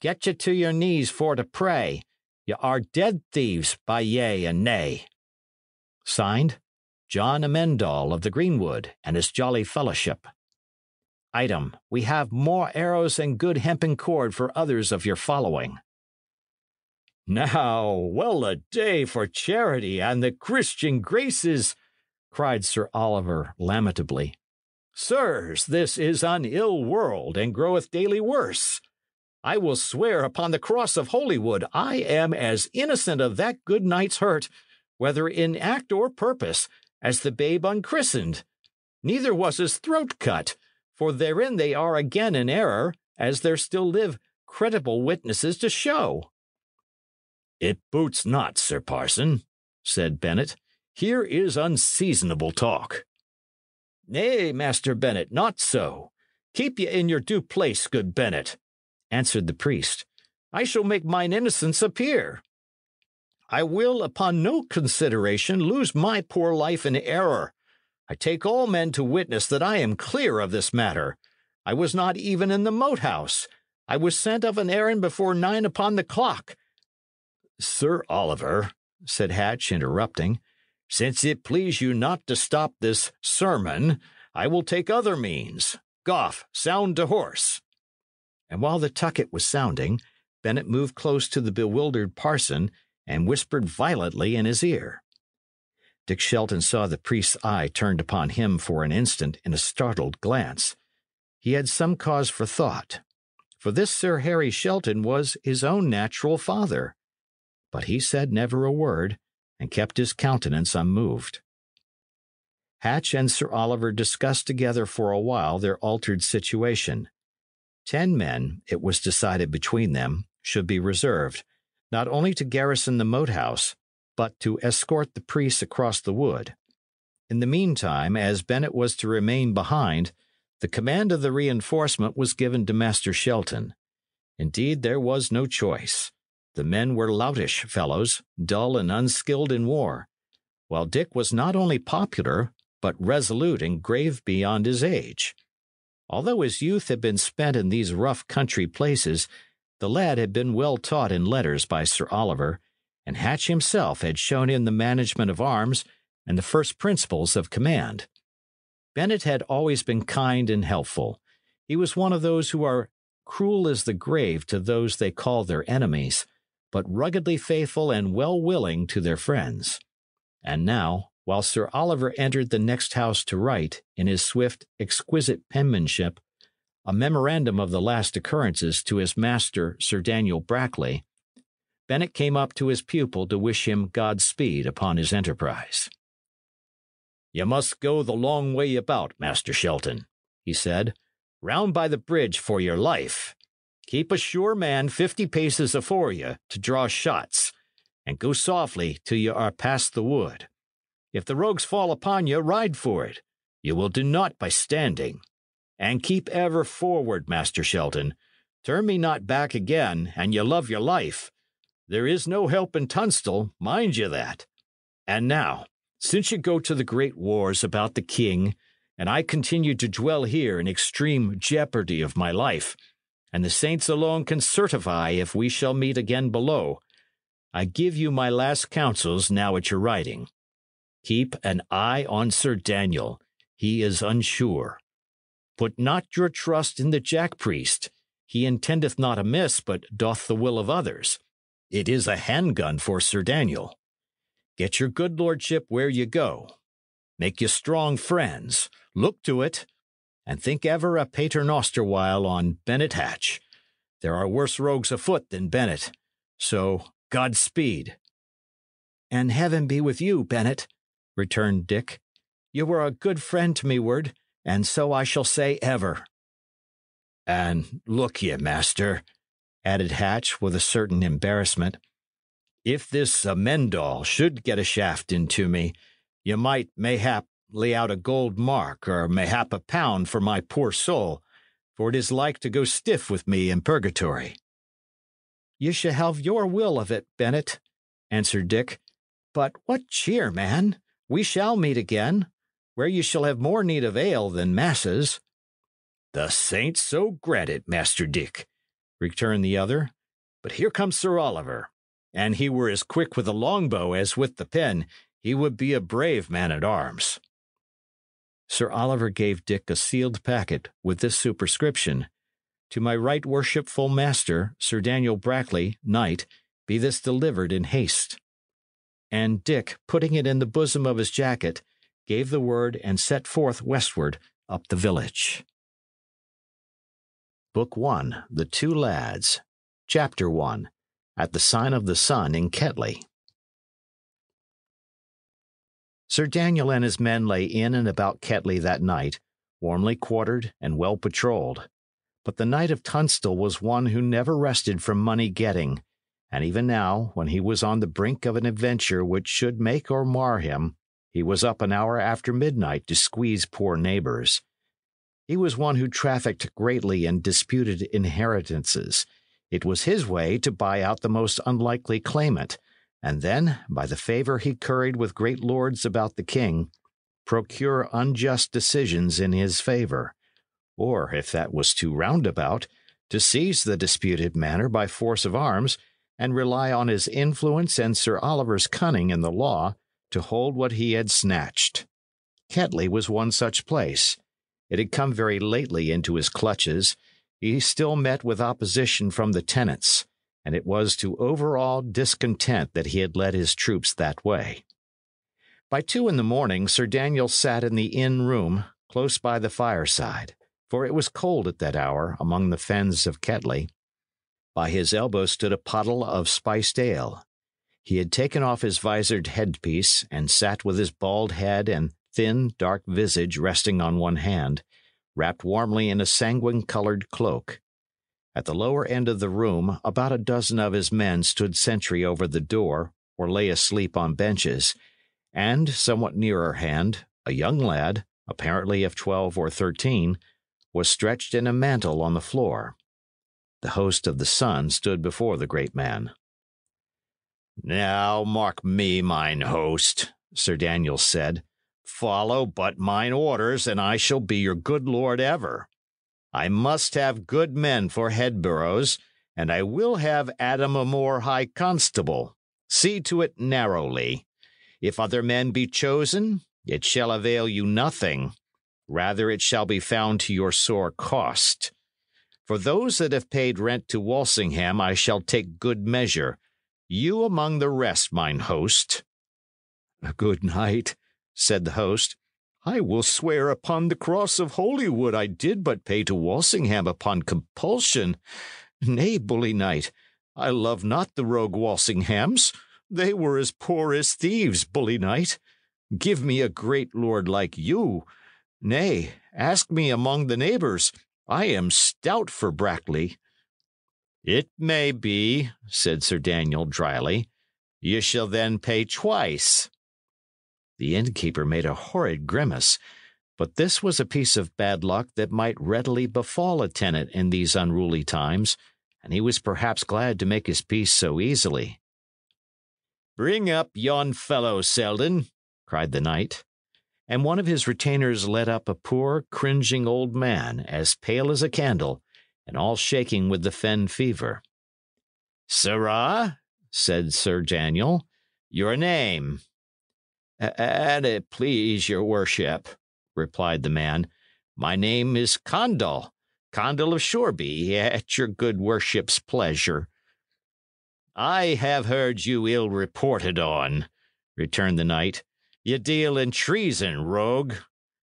Get ye to your knees for to pray. Ye are dead thieves by yea and nay. Signed, John Amend-All of the Greenwood and his jolly fellowship. Item, we have more arrows and good hempen cord for others of your following. Now, well a day for charity and the Christian graces, cried Sir Oliver lamentably. Sirs, this is an ill world, and groweth daily worse. I will swear upon the cross of Holywood I am as innocent of that good knight's hurt, whether in act or purpose, as the babe unchristened. Neither was his throat cut, for therein they are again in error, as there still live credible witnesses to show. It boots not, Sir Parson, said Bennet. Here is unseasonable talk. Nay, Master Bennet, not so. Keep ye in your due place, good Bennet, answered the priest. I shall make mine innocence appear. I will, upon no consideration, lose my poor life in error. I take all men to witness that I am clear of this matter. I was not even in the moat house. I was sent of an errand before nine upon the clock, Sir Oliver, said Hatch, interrupting, since it please you not to stop this sermon, I will take other means. Goffe, sound to horse. And while the tucket was sounding, Bennet moved close to the bewildered parson and whispered violently in his ear. Dick Shelton saw the priest's eye turned upon him for an instant in a startled glance. He had some cause for thought, for this Sir Harry Shelton was his own natural father but he said never a word, and kept his countenance unmoved. Hatch and Sir Oliver discussed together for a while their altered situation. Ten men, it was decided between them, should be reserved, not only to garrison the moat house, but to escort the priests across the wood. In the meantime, as Bennet was to remain behind, the command of the reinforcement was given to Master Shelton. Indeed, there was no choice. The men were loutish fellows, dull and unskilled in war, while Dick was not only popular, but resolute and grave beyond his age. Although his youth had been spent in these rough country places, the lad had been well taught in letters by Sir Oliver, and Hatch himself had shown him the management of arms and the first principles of command. Bennet had always been kind and helpful. He was one of those who are cruel as the grave to those they call their enemies but ruggedly faithful and well willing to their friends. And now, while Sir Oliver entered the next house to write, in his swift, exquisite penmanship, a memorandum of the last occurrences to his master, Sir Daniel Brackley, Bennet came up to his pupil to wish him Godspeed upon his enterprise. You must go the long way about, Master Shelton, he said, round by the bridge for your life. Keep a sure man fifty paces afore you to draw shots, and go softly till you are past the wood. If the rogues fall upon you, ride for it. You will do naught by standing. And keep ever forward, Master Shelton. Turn me not back again, and you love your life. There is no help in Tunstall, mind you that. And now, since you go to the great wars about the king, and I continue to dwell here in extreme jeopardy of my life, and the saints alone can certify if we shall meet again below, I give you my last counsels now at your writing. Keep an eye on Sir Daniel. He is unsure. Put not your trust in the jack priest. He intendeth not amiss, but doth the will of others. It is a handgun for Sir Daniel. Get your good lordship where you go. Make you strong friends. Look to it. And think ever a paternoster while on Bennet Hatch. There are worse rogues afoot than Bennet. So, Godspeed. And heaven be with you, Bennet, returned Dick. You were a good friend to me, Ward, and so I shall say ever. And look ye, master, added Hatch with a certain embarrassment, if this Amend-All should get a shaft into me, you might mayhap lay out a gold mark, or mayhap a pound for my poor soul, for it is like to go stiff with me in purgatory. You shall have your will of it, Bennet, answered Dick. But what cheer, man! We shall meet again, where you shall have more need of ale than masses. The saints so grant it, Master Dick, returned the other. But here comes Sir Oliver, and he were as quick with the longbow as with the pen, he would be a brave man at arms. Sir Oliver gave Dick a sealed packet with this superscription To my right worshipful master, Sir Daniel Brackley, knight, be this delivered in haste and Dick, putting it in the bosom of his jacket, gave the word and set forth westward up the village. Book 1 The Two Lads, Chapter 1 At the Sign of the Sun in Kettley. Sir Daniel and his men lay in and about Kettley that night, warmly quartered and well patrolled. But the Knight of Tunstall was one who never rested from money getting, and even now, when he was on the brink of an adventure which should make or mar him, he was up an hour after midnight to squeeze poor neighbors. He was one who trafficked greatly in disputed inheritances. It was his way to buy out the most unlikely claimant, and then, by the favor he curried with great lords about the king, procure unjust decisions in his favor, or, if that was too roundabout, to seize the disputed manor by force of arms and rely on his influence and Sir Oliver's cunning in the law to hold what he had snatched. Kettley was one such place. It had come very lately into his clutches. He still met with opposition from the tenants, and it was to overawed discontent that he had led his troops that way. By two in the morning, Sir Daniel sat in the inn room, close by the fireside, for it was cold at that hour among the fens of Kettley, by his elbow stood a pottle of spiced ale. He had taken off his visored headpiece and sat with his bald head and thin, dark visage resting on one hand, wrapped warmly in a sanguine colored cloak. At the lower end of the room, about a dozen of his men stood sentry over the door or lay asleep on benches, and, somewhat nearer hand, a young lad, apparently of twelve or thirteen, was stretched in a mantle on the floor. The host of the Sun stood before the great man. Now mark me, mine host, Sir Daniel said. Follow but mine orders, and I shall be your good lord ever. I must have good men for headboroughs, and I will have Adam-a-More High Constable. See to it narrowly. If other men be chosen, it shall avail you nothing. Rather, it shall be found to your sore cost. For those that have paid rent to Walsingham, I shall take good measure. You among the rest, mine host. Good night, said the host. I will swear upon the cross of Holywood I did but pay to Walsingham upon compulsion. Nay, bully knight, I love not the rogue Walsinghams. They were as poor as thieves, bully knight. Give me a great lord like you. Nay, ask me among the neighbours. I am stout for Brackley. It may be, said Sir Daniel dryly. You shall then pay twice. The innkeeper made a horrid grimace, but this was a piece of bad luck that might readily befall a tenant in these unruly times, and he was perhaps glad to make his peace so easily. Bring up yon fellow, Selden, cried the knight. And one of his retainers led up a poor, cringing old man, as pale as a candle, and all shaking with the fen fever. Sirrah, said Sir Daniel, your name. And it please your worship, replied the man, my name is Condall, Condall of Shoreby, at your good worship's pleasure. I have heard you ill reported on, returned the knight. Ye deal in treason, rogue.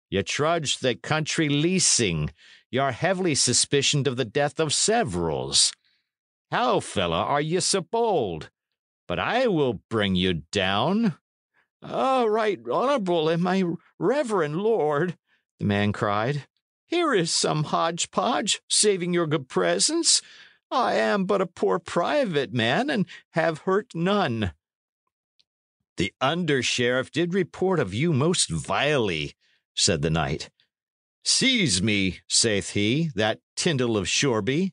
Ye trudge the country leasing. Ye are heavily suspicioned of the death of severals. How, fella, are ye so bold? But I will bring you down. Ah, right honorable and my reverend lord, the man cried. Here is some hodgepodge, saving your good presence. I am but a poor private man, and have hurt none. The under sheriff did report of you most vilely, said the knight. Seize me, saith he, that Tyndal of Shoreby.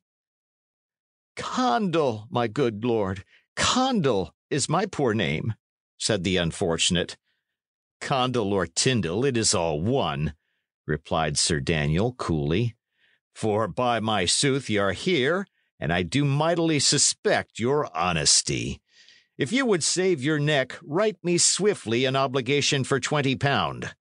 Condall, my good lord, Condall is my poor name said the unfortunate. Condall or Tyndall, it is all one, replied Sir Daniel coolly. For by my sooth ye are here, and I do mightily suspect your honesty. If you would save your neck, write me swiftly an obligation for twenty pound.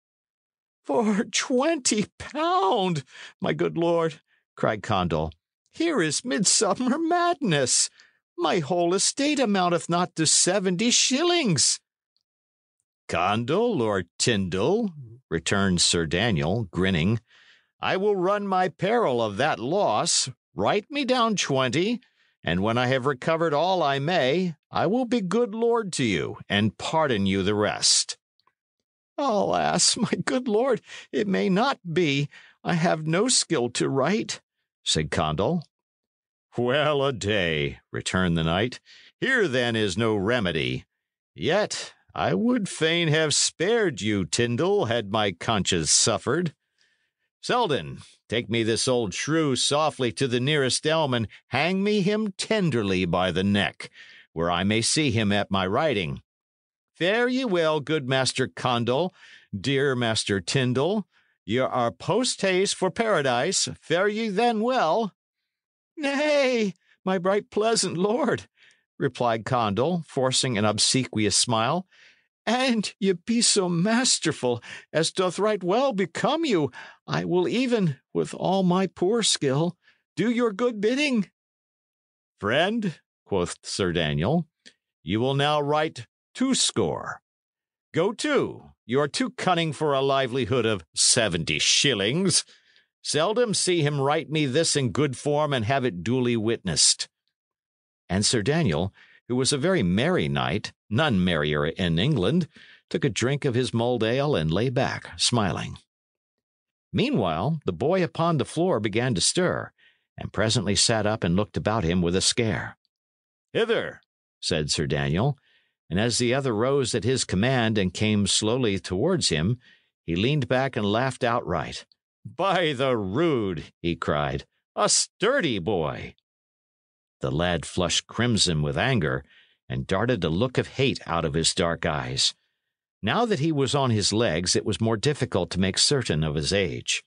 For twenty pound, my good lord, cried Condall. Here is midsummer madness. My whole estate amounteth not to seventy shillings. Condall or Tyndall, returned Sir Daniel, grinning, I will run my peril of that loss. Write me down twenty, and when I have recovered all I may, I will be good lord to you, and pardon you the rest. Alas, my good lord, it may not be. I have no skill to write, said Condall. Well a day, returned the knight. Here then is no remedy. Yet I would fain have spared you, Tyndall, had my conscience suffered. Selden, take me this old shrew softly to the nearest elm and hang me him tenderly by the neck, where I may see him at my writing. Fare ye well, good Master Condall, dear Master Tyndall. Ye are post haste for paradise. Fare ye then well. Nay, my bright pleasant lord, replied Condall, forcing an obsequious smile. And ye be so masterful as doth right well become you. I will even, with all my poor skill, do your good bidding. Friend, quoth Sir Daniel, you will now write two score. Go to, you are too cunning for a livelihood of seventy shillings. Selden see him write me this in good form and have it duly witnessed. And Sir Daniel, who was a very merry knight, none merrier in England, took a drink of his mulled ale and lay back, smiling. Meanwhile, the boy upon the floor began to stir, and presently sat up and looked about him with a scare. Hither, said Sir Daniel, and as the other rose at his command and came slowly towards him, he leaned back and laughed outright. By the rood, he cried, a sturdy boy. The lad flushed crimson with anger and darted a look of hate out of his dark eyes. Now that he was on his legs, it was more difficult to make certain of his age.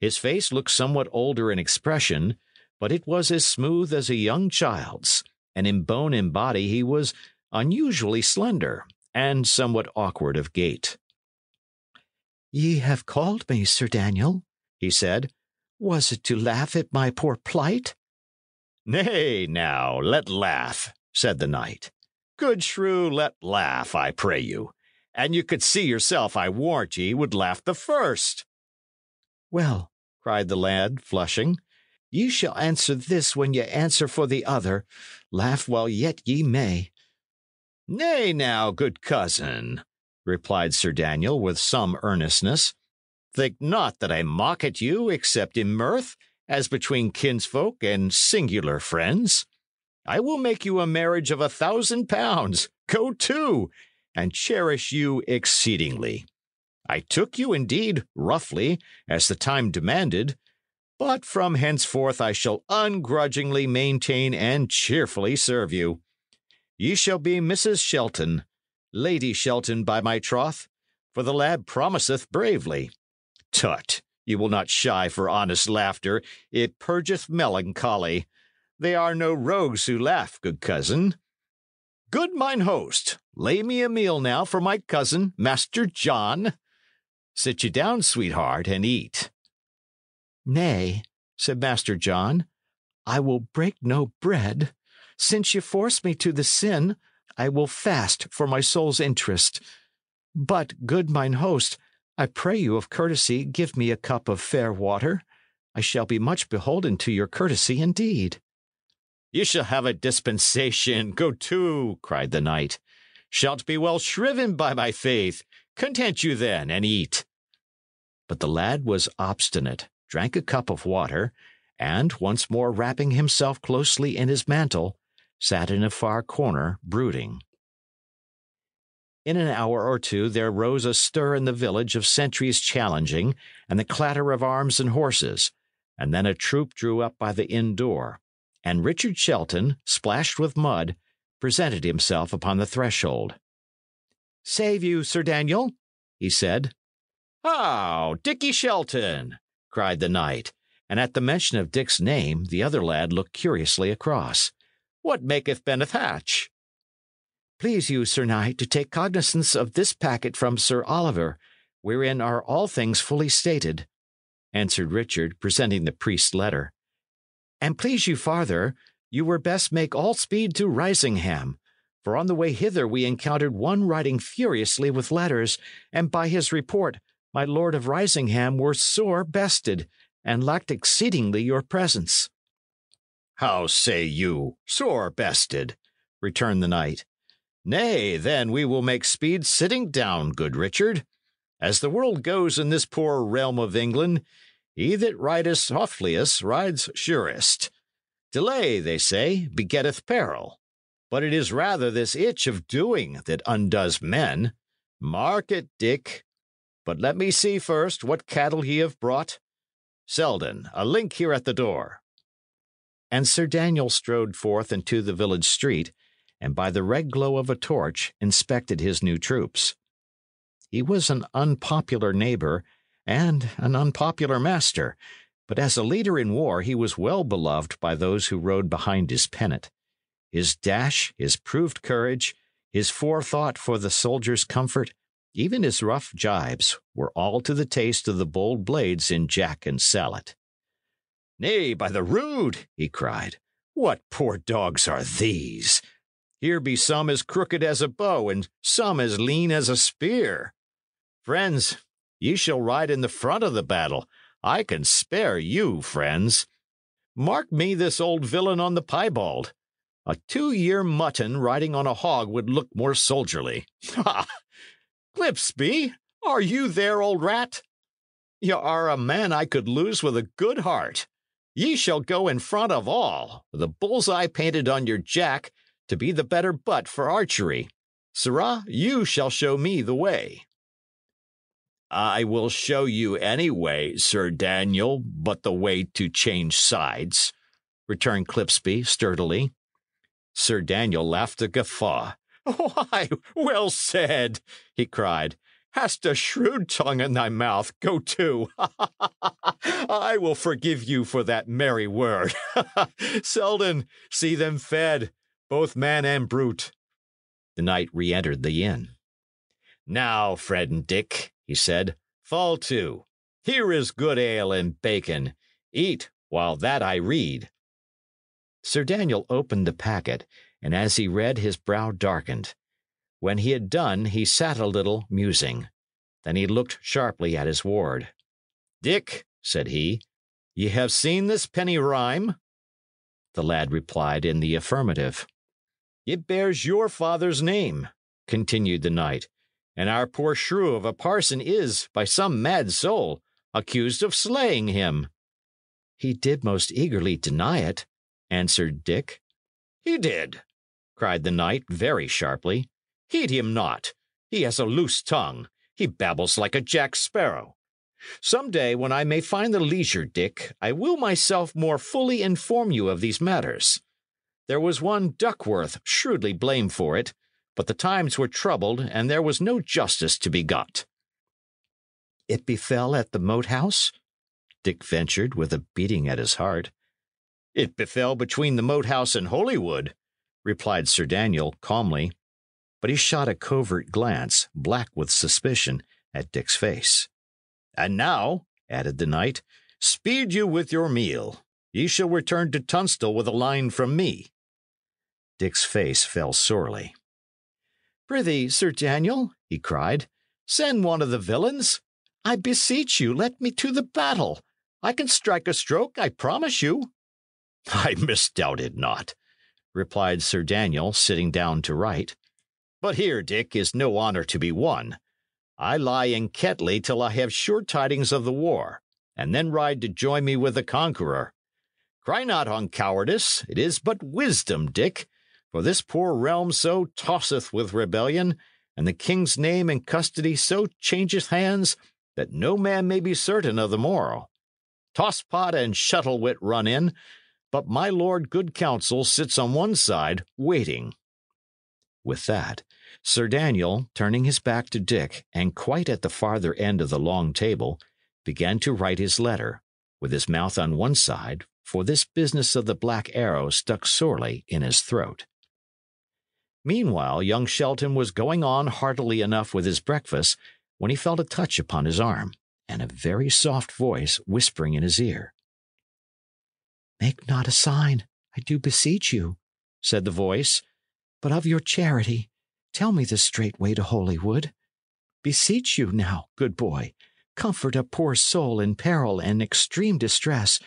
His face looked somewhat older in expression, but it was as smooth as a young child's, and in bone and body he was unusually slender and somewhat awkward of gait. Ye have called me, Sir Daniel, he said. Was it to laugh at my poor plight? Nay, now, let laugh, said the knight. Good shrew, let laugh, I pray you. and you could see yourself, I warrant ye, would laugh the first. Well, cried the lad, flushing, ye shall answer this when ye answer for the other. Laugh while yet ye may. Nay, now, good cousin, replied Sir Daniel with some earnestness. Think not that I mock at you except in mirth, as between kinsfolk and singular friends. I will make you a marriage of a thousand pounds, go to, and cherish you exceedingly. I took you, indeed, roughly, as the time demanded, but from henceforth I shall ungrudgingly maintain and cheerfully serve you. Ye shall be Mrs. Shelton, Lady Shelton by my troth, for the lad promiseth bravely. Tut, you will not shy for honest laughter, it purgeth melancholy. They are no rogues who laugh, good cousin. Good mine host, lay me a meal now for my cousin, Master John. Sit ye down, sweetheart, and eat. Nay, said Master John, I will break no bread. Since ye force me to the sin, I will fast for my soul's interest. But, good mine host, I pray you of courtesy give me a cup of fair water. I shall be much beholden to your courtesy indeed. You shall have a dispensation, go to, cried the knight. Shalt be well shriven by my faith. Content you then, and eat. But the lad was obstinate, drank a cup of water, and, once more wrapping himself closely in his mantle, sat in a far corner brooding. In an hour or two there rose a stir in the village of sentries challenging, and the clatter of arms and horses, and then a troop drew up by the inn door, and Richard Shelton, splashed with mud, presented himself upon the threshold. Save you, Sir Daniel, he said. How, Dickie Shelton! cried the knight, and at the mention of Dick's name the other lad looked curiously across. What maketh Bennet Hatch? Please you, Sir Knight, to take cognizance of this packet from Sir Oliver, wherein are all things fully stated, answered Richard, presenting the priest's letter. And please you farther, you were best make all speed to Risingham, for on the way hither we encountered one riding furiously with letters, and by his report, my lord of Risingham were sore bested, and lacked exceedingly your presence. How say you, sore bested? returned the knight. Nay, then we will make speed sitting down, good Richard. As the world goes in this poor realm of England, he that rideth softliest rides surest. Delay, they say, begetteth peril. But it is rather this itch of doing that undoes men. Mark it, Dick. But let me see first what cattle ye have brought. Selden, a link here at the door. And Sir Daniel strode forth into the village street, and by the red glow of a torch inspected his new troops. He was an unpopular neighbor and an unpopular master, but as a leader in war he was well beloved by those who rode behind his pennant. His dash, his proved courage, his forethought for the soldier's comfort, even his rough jibes, were all to the taste of the bold blades in Jack and Sallet. Nay, by the rood, he cried, what poor dogs are these? Here be some as crooked as a bow, and some as lean as a spear. Friends, ye shall ride in the front of the battle. I can spare you, friends. Mark me this old villain on the piebald. A two year mutton riding on a hog would look more soldierly. Ha! Clipsby, are you there, old rat? Ye are a man I could lose with a good heart. Ye shall go in front of all, with a bull's eye painted on your jack to be the better butt for archery. Sirrah, you shall show me the way. I will show you any way, Sir Daniel, but the way to change sides, returned Clipsby sturdily. Sir Daniel laughed a guffaw. Why, well said, he cried. Hast a shrewd tongue in thy mouth, go to. I will forgive you for that merry word. Selden, see them fed, both man and brute. The knight re entered the inn. Now, Fred and Dick, he said, fall to. Here is good ale and bacon. Eat while that I read. Sir Daniel opened the packet, and as he read, his brow darkened. When he had done, he sat a little, musing. Then he looked sharply at his ward. Dick, said he, ye have seen this penny rhyme? The lad replied in the affirmative. It bears your father's name, continued the knight, and our poor shrew of a parson is, by some mad soul, accused of slaying him. He did most eagerly deny it, answered Dick. He did, cried the knight very sharply. Heed him not. He has a loose tongue. He babbles like a jack sparrow. Some day, when I may find the leisure, Dick, I will myself more fully inform you of these matters. There was one Duckworth shrewdly blamed for it, but the times were troubled, and there was no justice to be got. It befell at the Moat House? Dick ventured, with a beating at his heart. It befell between the Moat House and Holywood, replied Sir Daniel calmly, but he shot a covert glance, black with suspicion, at Dick's face. And now, added the knight, speed you with your meal. Ye shall return to Tunstall with a line from me. Dick's face fell sorely. Prithee, Sir Daniel, he cried, send one of the villains. I beseech you, let me to the battle. I can strike a stroke, I promise you. I misdoubt it not, replied Sir Daniel, sitting down to write. But here, Dick, is no honour to be won. I lie in Kettley till I have sure tidings of the war, and then ride to join me with the conqueror. Cry not on cowardice, it is but wisdom, Dick, for this poor realm so tosseth with rebellion, and the king's name and custody so changeth hands, that no man may be certain of the morrow. Tosspot and Shuttlewit run in, but my lord good counsel sits on one side, waiting. With that, Sir Daniel, turning his back to Dick, and quite at the farther end of the long table, began to write his letter, with his mouth on one side, for this business of the Black Arrow stuck sorely in his throat. Meanwhile, young Shelton was going on heartily enough with his breakfast when he felt a touch upon his arm, and a very soft voice whispering in his ear. Make not a sign, I do beseech you, said the voice, but of your charity, tell me the straight way to Holywood. Beseech you now, good boy, comfort a poor soul in peril and extreme distress,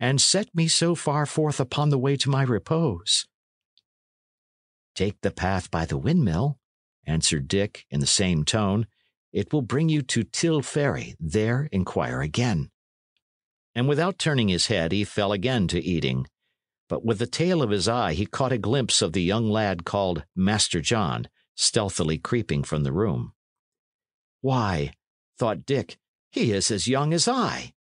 and set me so far forth upon the way to my repose. Take the path by the windmill, answered Dick in the same tone. It will bring you to Till Ferry. There inquire again and without turning his head he fell again to eating. But with the tail of his eye he caught a glimpse of the young lad called Master John, stealthily creeping from the room. Why, thought Dick, he is as young as I.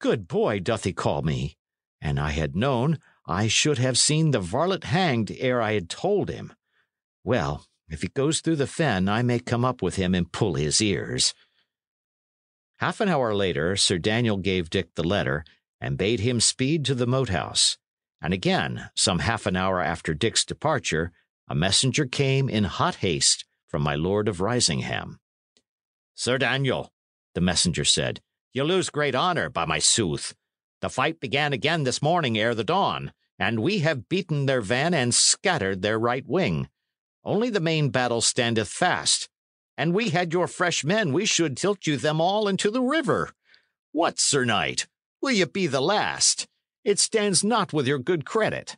Good boy doth he call me, and I had known I should have seen the varlet hanged ere I had told him. Well, if he goes through the fen, I may come up with him and pull his ears. Half an hour later, Sir Daniel gave Dick the letter and bade him speed to the moat house. And again, some half an hour after Dick's departure, a messenger came in hot haste from my lord of Risingham. Sir Daniel, the messenger said, you lose great honour, by my sooth. The fight began again this morning ere the dawn, and we have beaten their van and scattered their right wing. Only the main battle standeth fast, and we had your fresh men, we should tilt you them all into the river. What, Sir Knight? Will ye be the last? It stands not with your good credit.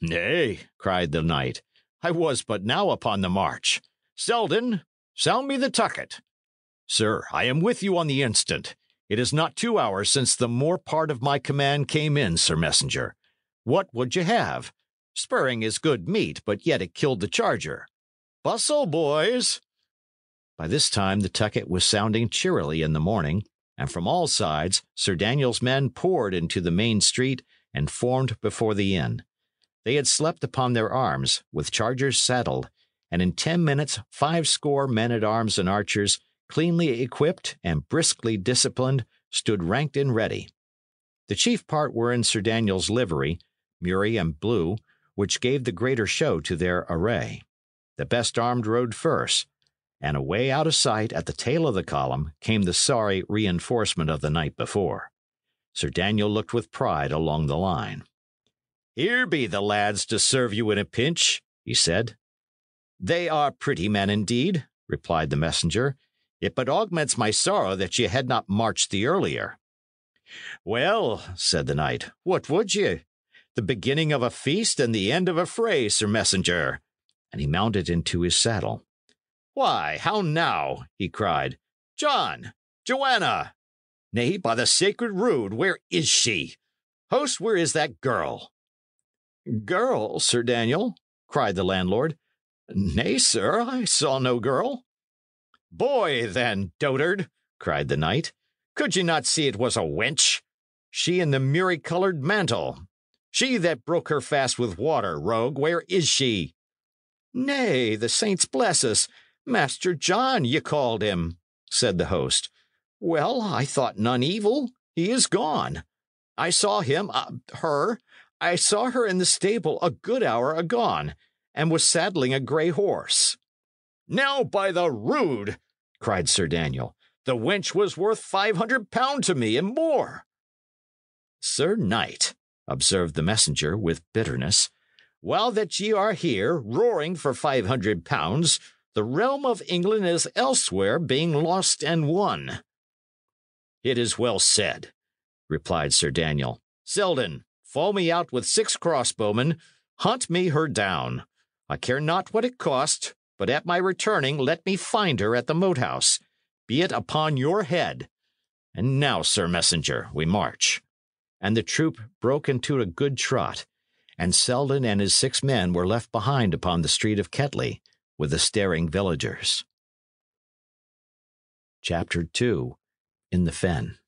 Nay, cried the knight, I was but now upon the march. Selden, sound me the tucket. Sir, I am with you on the instant. It is not two hours since the more part of my command came in, Sir Messenger. What would you have? Spurring is good meat, but yet it killed the charger. Bustle, boys! By this time the tucket was sounding cheerily in the morning, and from all sides Sir Daniel's men poured into the main street and formed before the inn. They had slept upon their arms, with chargers saddled, and in ten minutes five score men at arms and archers, cleanly equipped and briskly disciplined, stood ranked and ready. The chief part were in Sir Daniel's livery, murrey and blue, which gave the greater show to their array. The best armed rode first, and away out of sight at the tail of the column came the sorry reinforcement of the night before. Sir Daniel looked with pride along the line. Here be the lads to serve you in a pinch, he said. They are pretty men indeed, replied the messenger. It but augments my sorrow that ye had not marched the earlier. Well, said the knight, what would ye? The beginning of a feast and the end of a fray, sir messenger. And he mounted into his saddle. Why, how now? he cried. John! Joanna! Nay, by the sacred rood, where is she? Host, where is that girl? Girl, Sir Daniel? cried the landlord. Nay, sir, I saw no girl. Boy, then, dotard, cried the knight. Could ye not see it was a wench? She in the murrey coloured mantle. She that broke her fast with water, rogue, where is she? Nay, the saints bless us. Master John, ye called him, said the host. Well, I thought none evil. He is gone. I saw him, uh, her, I saw her in the stable a good hour agone, and was saddling a grey horse. Now, by the rood, cried Sir Daniel, the wench was worth five hundred pound to me and more. Sir Knight, observed the messenger with bitterness, while that ye are here, roaring for five hundred pounds, the realm of England is elsewhere being lost and won. It is well said, replied Sir Daniel. Selden, fall me out with six crossbowmen, hunt me her down. I care not what it cost, but at my returning let me find her at the moat house, be it upon your head. And now, sir messenger, we march and the troop broke into a good trot, and Selden and his six men were left behind upon the street of Kettley with the staring villagers. Chapter 2 In the Fen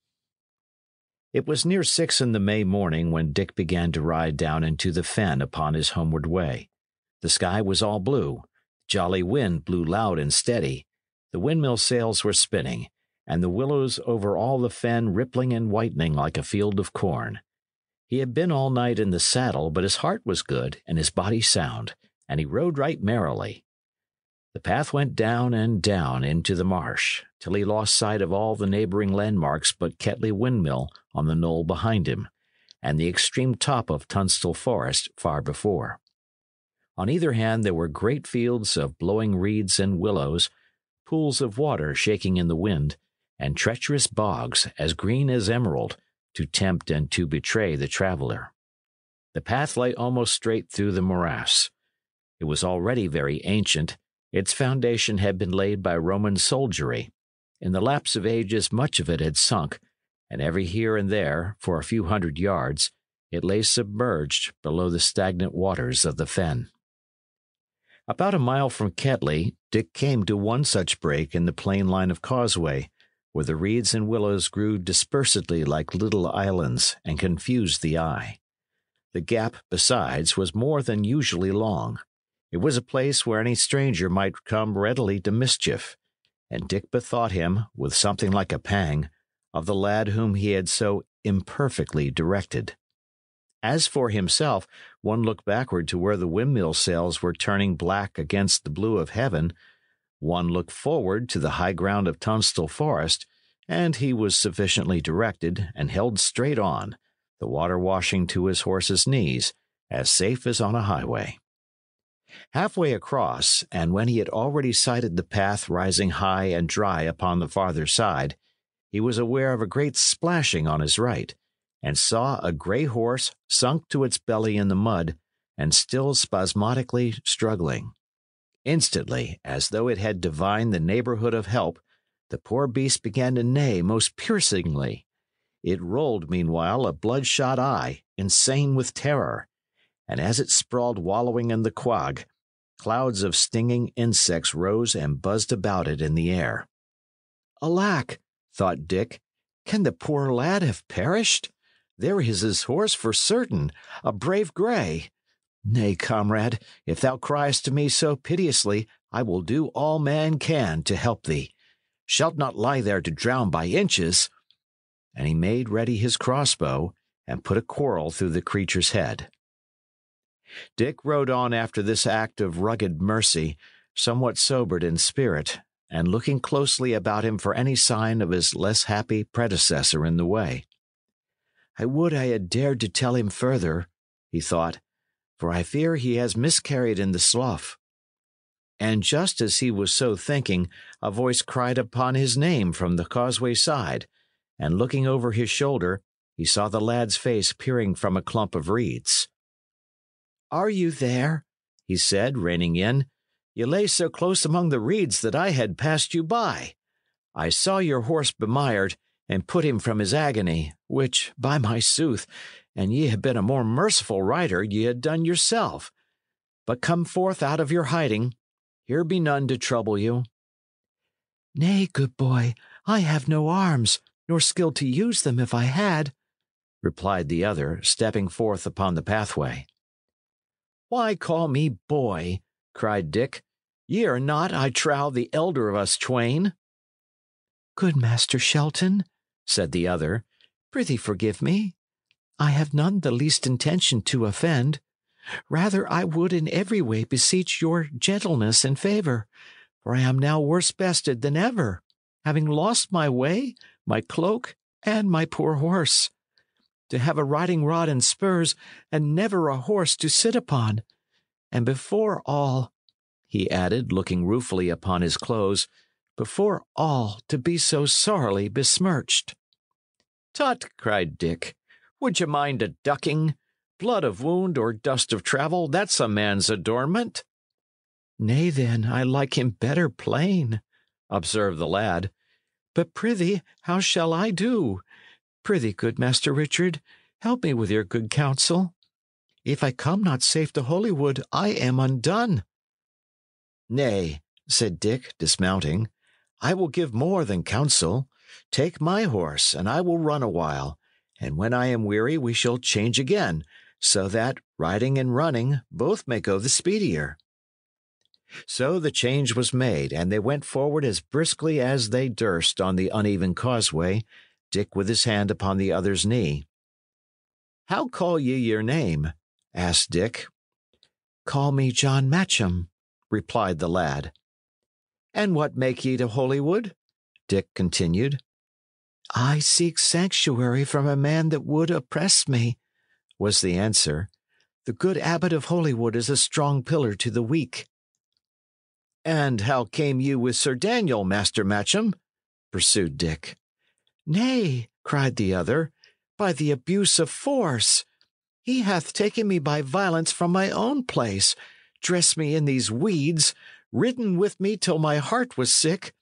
It was near six in the May morning when Dick began to ride down into the fen upon his homeward way. The sky was all blue, jolly wind blew loud and steady, the windmill sails were spinning, and the willows over all the fen rippling and whitening like a field of corn. He had been all night in the saddle, but his heart was good and his body sound, and he rode right merrily. The path went down and down into the marsh, till he lost sight of all the neighboring landmarks but Kettley Windmill on the knoll behind him, and the extreme top of Tunstall Forest far before. On either hand there were great fields of blowing reeds and willows, pools of water shaking in the wind, and treacherous bogs as green as emerald to tempt and to betray the traveler. The path lay almost straight through the morass. It was already very ancient. Its foundation had been laid by Roman soldiery. In the lapse of ages, much of it had sunk, and every here and there, for a few hundred yards, it lay submerged below the stagnant waters of the fen. About a mile from Kettley, Dick came to one such break in the plain line of causeway, where the reeds and willows grew dispersedly like little islands and confused the eye. The gap, besides, was more than usually long. It was a place where any stranger might come readily to mischief, and Dick bethought him, with something like a pang, of the lad whom he had so imperfectly directed. As for himself, one looked backward to where the windmill sails were turning black against the blue of heaven one looked forward to the high ground of Tunstall Forest, and he was sufficiently directed and held straight on, the water washing to his horse's knees, as safe as on a highway. Halfway across, and when he had already sighted the path rising high and dry upon the farther side, he was aware of a great splashing on his right, and saw a gray horse sunk to its belly in the mud and still spasmodically struggling. Instantly, as though it had divined the neighborhood of help, the poor beast began to neigh most piercingly. It rolled, meanwhile, a bloodshot eye, insane with terror, and as it sprawled wallowing in the quag, clouds of stinging insects rose and buzzed about it in the air. Alack, thought Dick, can the poor lad have perished? There is his horse for certain, a brave grey. Nay, comrade, if thou criest to me so piteously, I will do all man can to help thee. Shalt not lie there to drown by inches. And he made ready his crossbow and put a quarrel through the creature's head. Dick rode on after this act of rugged mercy, somewhat sobered in spirit, and looking closely about him for any sign of his less happy predecessor in the way. I would I had dared to tell him further, he thought, for I fear he has miscarried in the slough. And just as he was so thinking, a voice cried upon his name from the causeway side, and looking over his shoulder, he saw the lad's face peering from a clump of reeds. Are you there? he said, reining in. You lay so close among the reeds that I had passed you by. I saw your horse bemired, and put him from his agony, which, by my sooth, and ye had been a more merciful rider, ye had done yourself. But come forth out of your hiding. Here be none to trouble you. Nay, good boy, I have no arms, nor skill to use them if I had, replied the other, stepping forth upon the pathway. Why call me boy? cried Dick. Ye are not, I trow, the elder of us twain. Good Master Shelton, said the other, prithee forgive me. I have none the least intention to offend. Rather, I would in every way beseech your gentleness and favor, for I am now worse bested than ever, having lost my way, my cloak, and my poor horse. To have a riding rod and spurs, and never a horse to sit upon. And before all, he added, looking ruefully upon his clothes, before all to be so sorely besmirched. Tut, cried Dick, would you mind a ducking? Blood of wound or dust of travel, that's a man's adornment. Nay, then, I like him better plain, observed the lad. But prithee, how shall I do? Prithee, good Master Richard, help me with your good counsel. If I come not safe to Holywood, I am undone. Nay, said Dick, dismounting, I will give more than counsel. Take my horse, and I will run a while, and when I am weary we shall change again, so that, riding and running, both may go the speedier. So the change was made, and they went forward as briskly as they durst on the uneven causeway, Dick with his hand upon the other's knee. How call ye your name? asked Dick. Call me John Matcham, replied the lad. And what make ye to Holywood? Dick continued. I seek sanctuary from a man that would oppress me, was the answer. The good abbot of Holywood is a strong pillar to the weak. And how came you with Sir Daniel, Master Matcham? pursued Dick. Nay, cried the other, by the abuse of force. He hath taken me by violence from my own place, dressed me in these weeds, ridden with me till my heart was sick,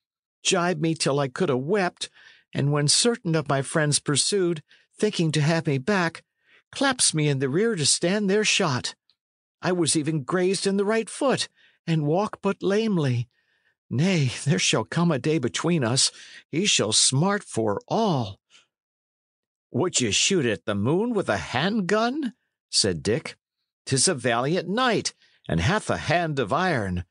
jibed me till I could have wept, and when certain of my friends pursued, thinking to have me back, claps me in the rear to stand their shot. I was even grazed in the right foot, and walk but lamely. Nay, there shall come a day between us, he shall smart for all. Would you shoot at the moon with a handgun? said Dick. Tis a valiant knight, and hath a hand of iron.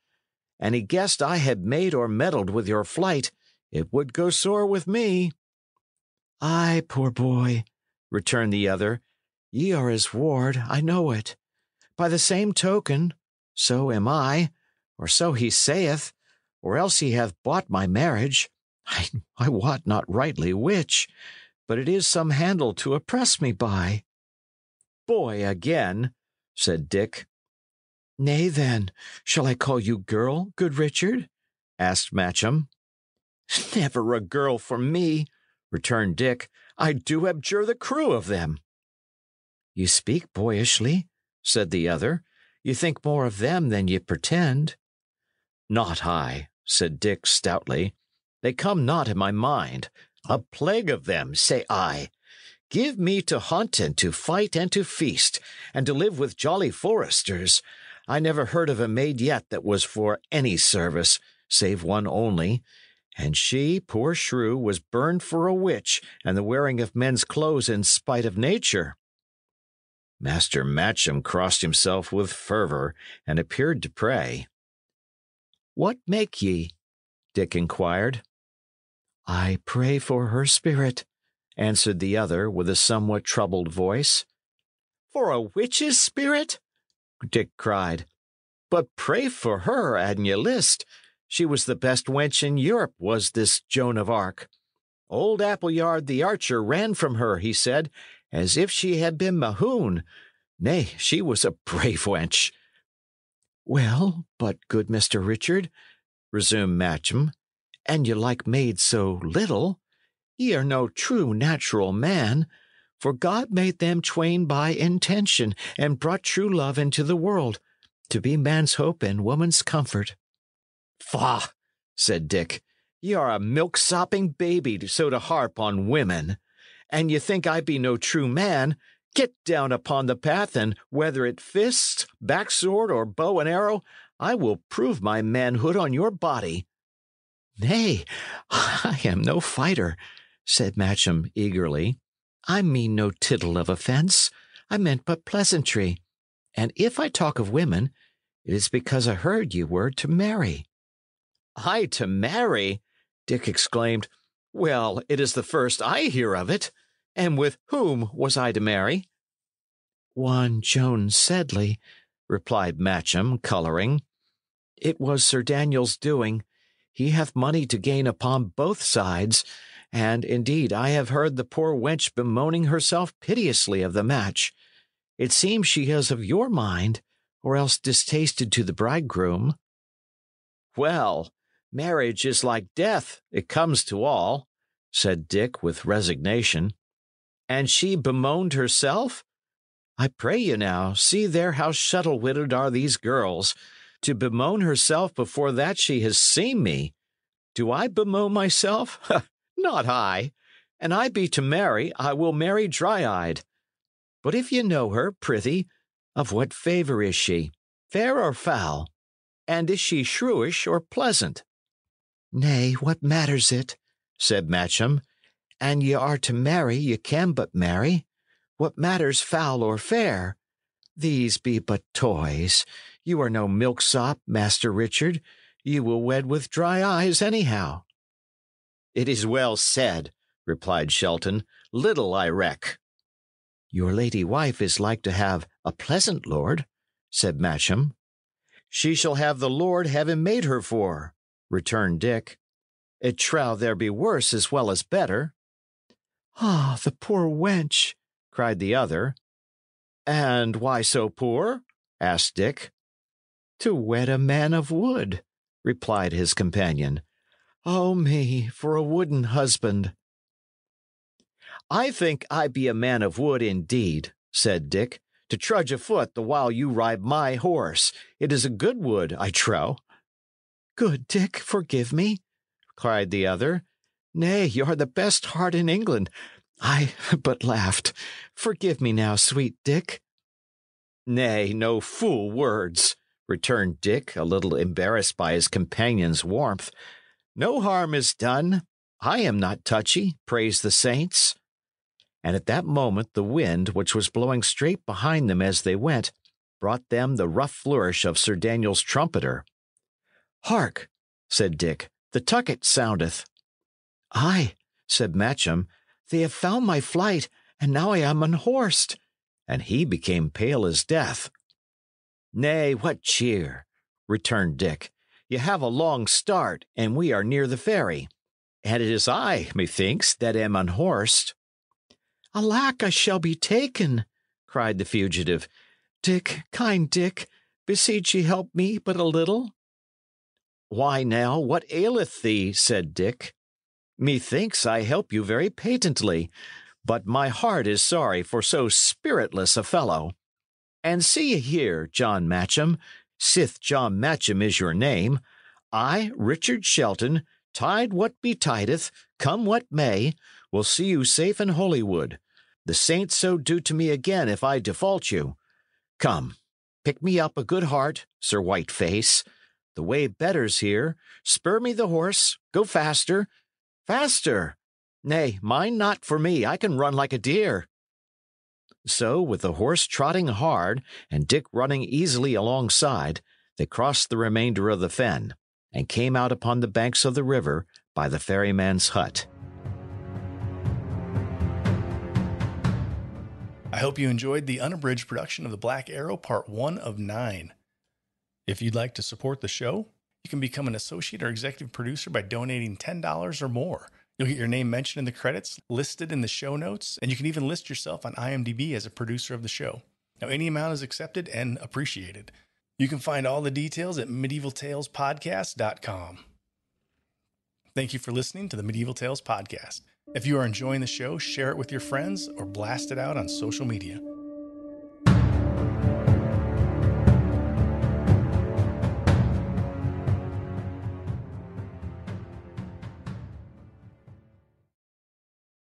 And he guessed I had made or meddled with your flight, it would go sore with me. Ay, poor boy, returned the other, ye are his ward, I know it. By the same token, so am I, or so he saith, or else he hath bought my marriage. I, I wot not rightly which, but it is some handle to oppress me by. Boy again, said Dick. Nay, then, shall I call you girl, good Richard? asked Matcham. Never a girl for me, returned Dick. I do abjure the crew of them. You speak boyishly, said the other. You think more of them than ye pretend. Not I, said Dick stoutly. They come not in my mind. A plague of them, say I. Give me to hunt and to fight and to feast, and to live with jolly foresters. I never heard of a maid yet that was for any service, save one only, and she, poor shrew, was burned for a witch and the wearing of men's clothes in spite of nature. Master Matcham crossed himself with fervor and appeared to pray. What make ye? Dick inquired. I pray for her spirit, answered the other with a somewhat troubled voice. For a witch's spirit? Dick cried. But pray for her, an ye list. She was the best wench in Europe, was this Joan of Arc. Old Appleyard the archer ran from her, he said, as if she had been Mahoun. Nay, she was a brave wench. Well, but good Mr. Richard, resumed Matcham, and ye like maids so little, ye are no true natural man, for God made them twain by intention, and brought true love into the world, to be man's hope and woman's comfort. Faugh, said Dick. Ye are a milk sopping baby to so to harp on women. And ye think I be no true man, Get down upon the path, and whether it fists, backsword, or bow and arrow, I will prove my manhood on your body. Nay, I am no fighter, said Matcham eagerly. I mean no tittle of offence. I meant but pleasantry. And if I talk of women, it is because I heard you were to marry. I to marry? Dick exclaimed. Well, it is the first I hear of it. And with whom was I to marry? One Joan Sedley, replied Matcham, colouring. It was Sir Daniel's doing. He hath money to gain upon both sides, and indeed I have heard the poor wench bemoaning herself piteously of the match. It seems she is of your mind, or else distasted to the bridegroom. Well, marriage is like death, it comes to all, said Dick with resignation. And she bemoaned herself? I pray you now, see there how shuttle witted are these girls. To bemoan herself before that she has seen me. Do I bemoan myself? Not I. And I be to marry, I will marry dry eyed. But if you know her, prithee, of what favour is she, fair or foul? And is she shrewish or pleasant? Nay, what matters it? said Matcham. An ye are to marry, ye can but marry. What matters foul or fair? These be but toys. You are no milksop, Master Richard. You will wed with dry eyes anyhow. It is well said, replied Shelton. Little I reck. Your lady wife is like to have a pleasant lord, said Matcham. She shall have the lord heaven made her for, returned Dick. It trow there be worse as well as better. Ah, the poor wench! cried the other. And why so poor? asked Dick. To wed a man of wood, replied his companion. Oh me, for a wooden husband! I think I be a man of wood indeed, said Dick, to trudge afoot the while you ride my horse. It is a good wood, I trow. Good Dick, forgive me, cried the other. Nay, you are the best heart in England. I but laughed. Forgive me now, sweet Dick. Nay, no fool words, returned Dick, a little embarrassed by his companion's warmth. No harm is done. I am not touchy, praise the saints. And at that moment the wind, which was blowing straight behind them as they went, brought them the rough flourish of Sir Daniel's trumpeter. Hark, said Dick, the tucket soundeth. Ay, said Matcham, they have found my flight, and now I am unhorsed. And he became pale as death. Nay, what cheer, returned Dick. You have a long start, and we are near the ferry. And it is I, methinks, that am unhorsed. Alack, I shall be taken, cried the fugitive. Dick, kind Dick, beseech ye help me but a little. Why now, what aileth thee? said Dick. Methinks I help you very patently, but my heart is sorry for so spiritless a fellow. And see ye here, John Matcham, sith John Matcham is your name, I, Richard Shelton, tide what betideth, come what may, will see you safe in Holywood. The saints so do to me again if I default you. Come, pick me up a good heart, Sir Whiteface. The way betters here. Spur me the horse, go faster, Faster! Nay, mind not for me, I can run like a deer. So, with the horse trotting hard and Dick running easily alongside, they crossed the remainder of the fen and came out upon the banks of the river by the ferryman's hut. I hope you enjoyed the unabridged production of The Black Arrow, Part 1 of 9. If you'd like to support the show, you can become an associate or executive producer by donating $10 or more. You'll get your name mentioned in the credits, listed in the show notes, and you can even list yourself on IMDb as a producer of the show. Now, any amount is accepted and appreciated. You can find all the details at medievaltalespodcast.com. Thank you for listening to the Medieval Tales Podcast. If you are enjoying the show, share it with your friends or blast it out on social media.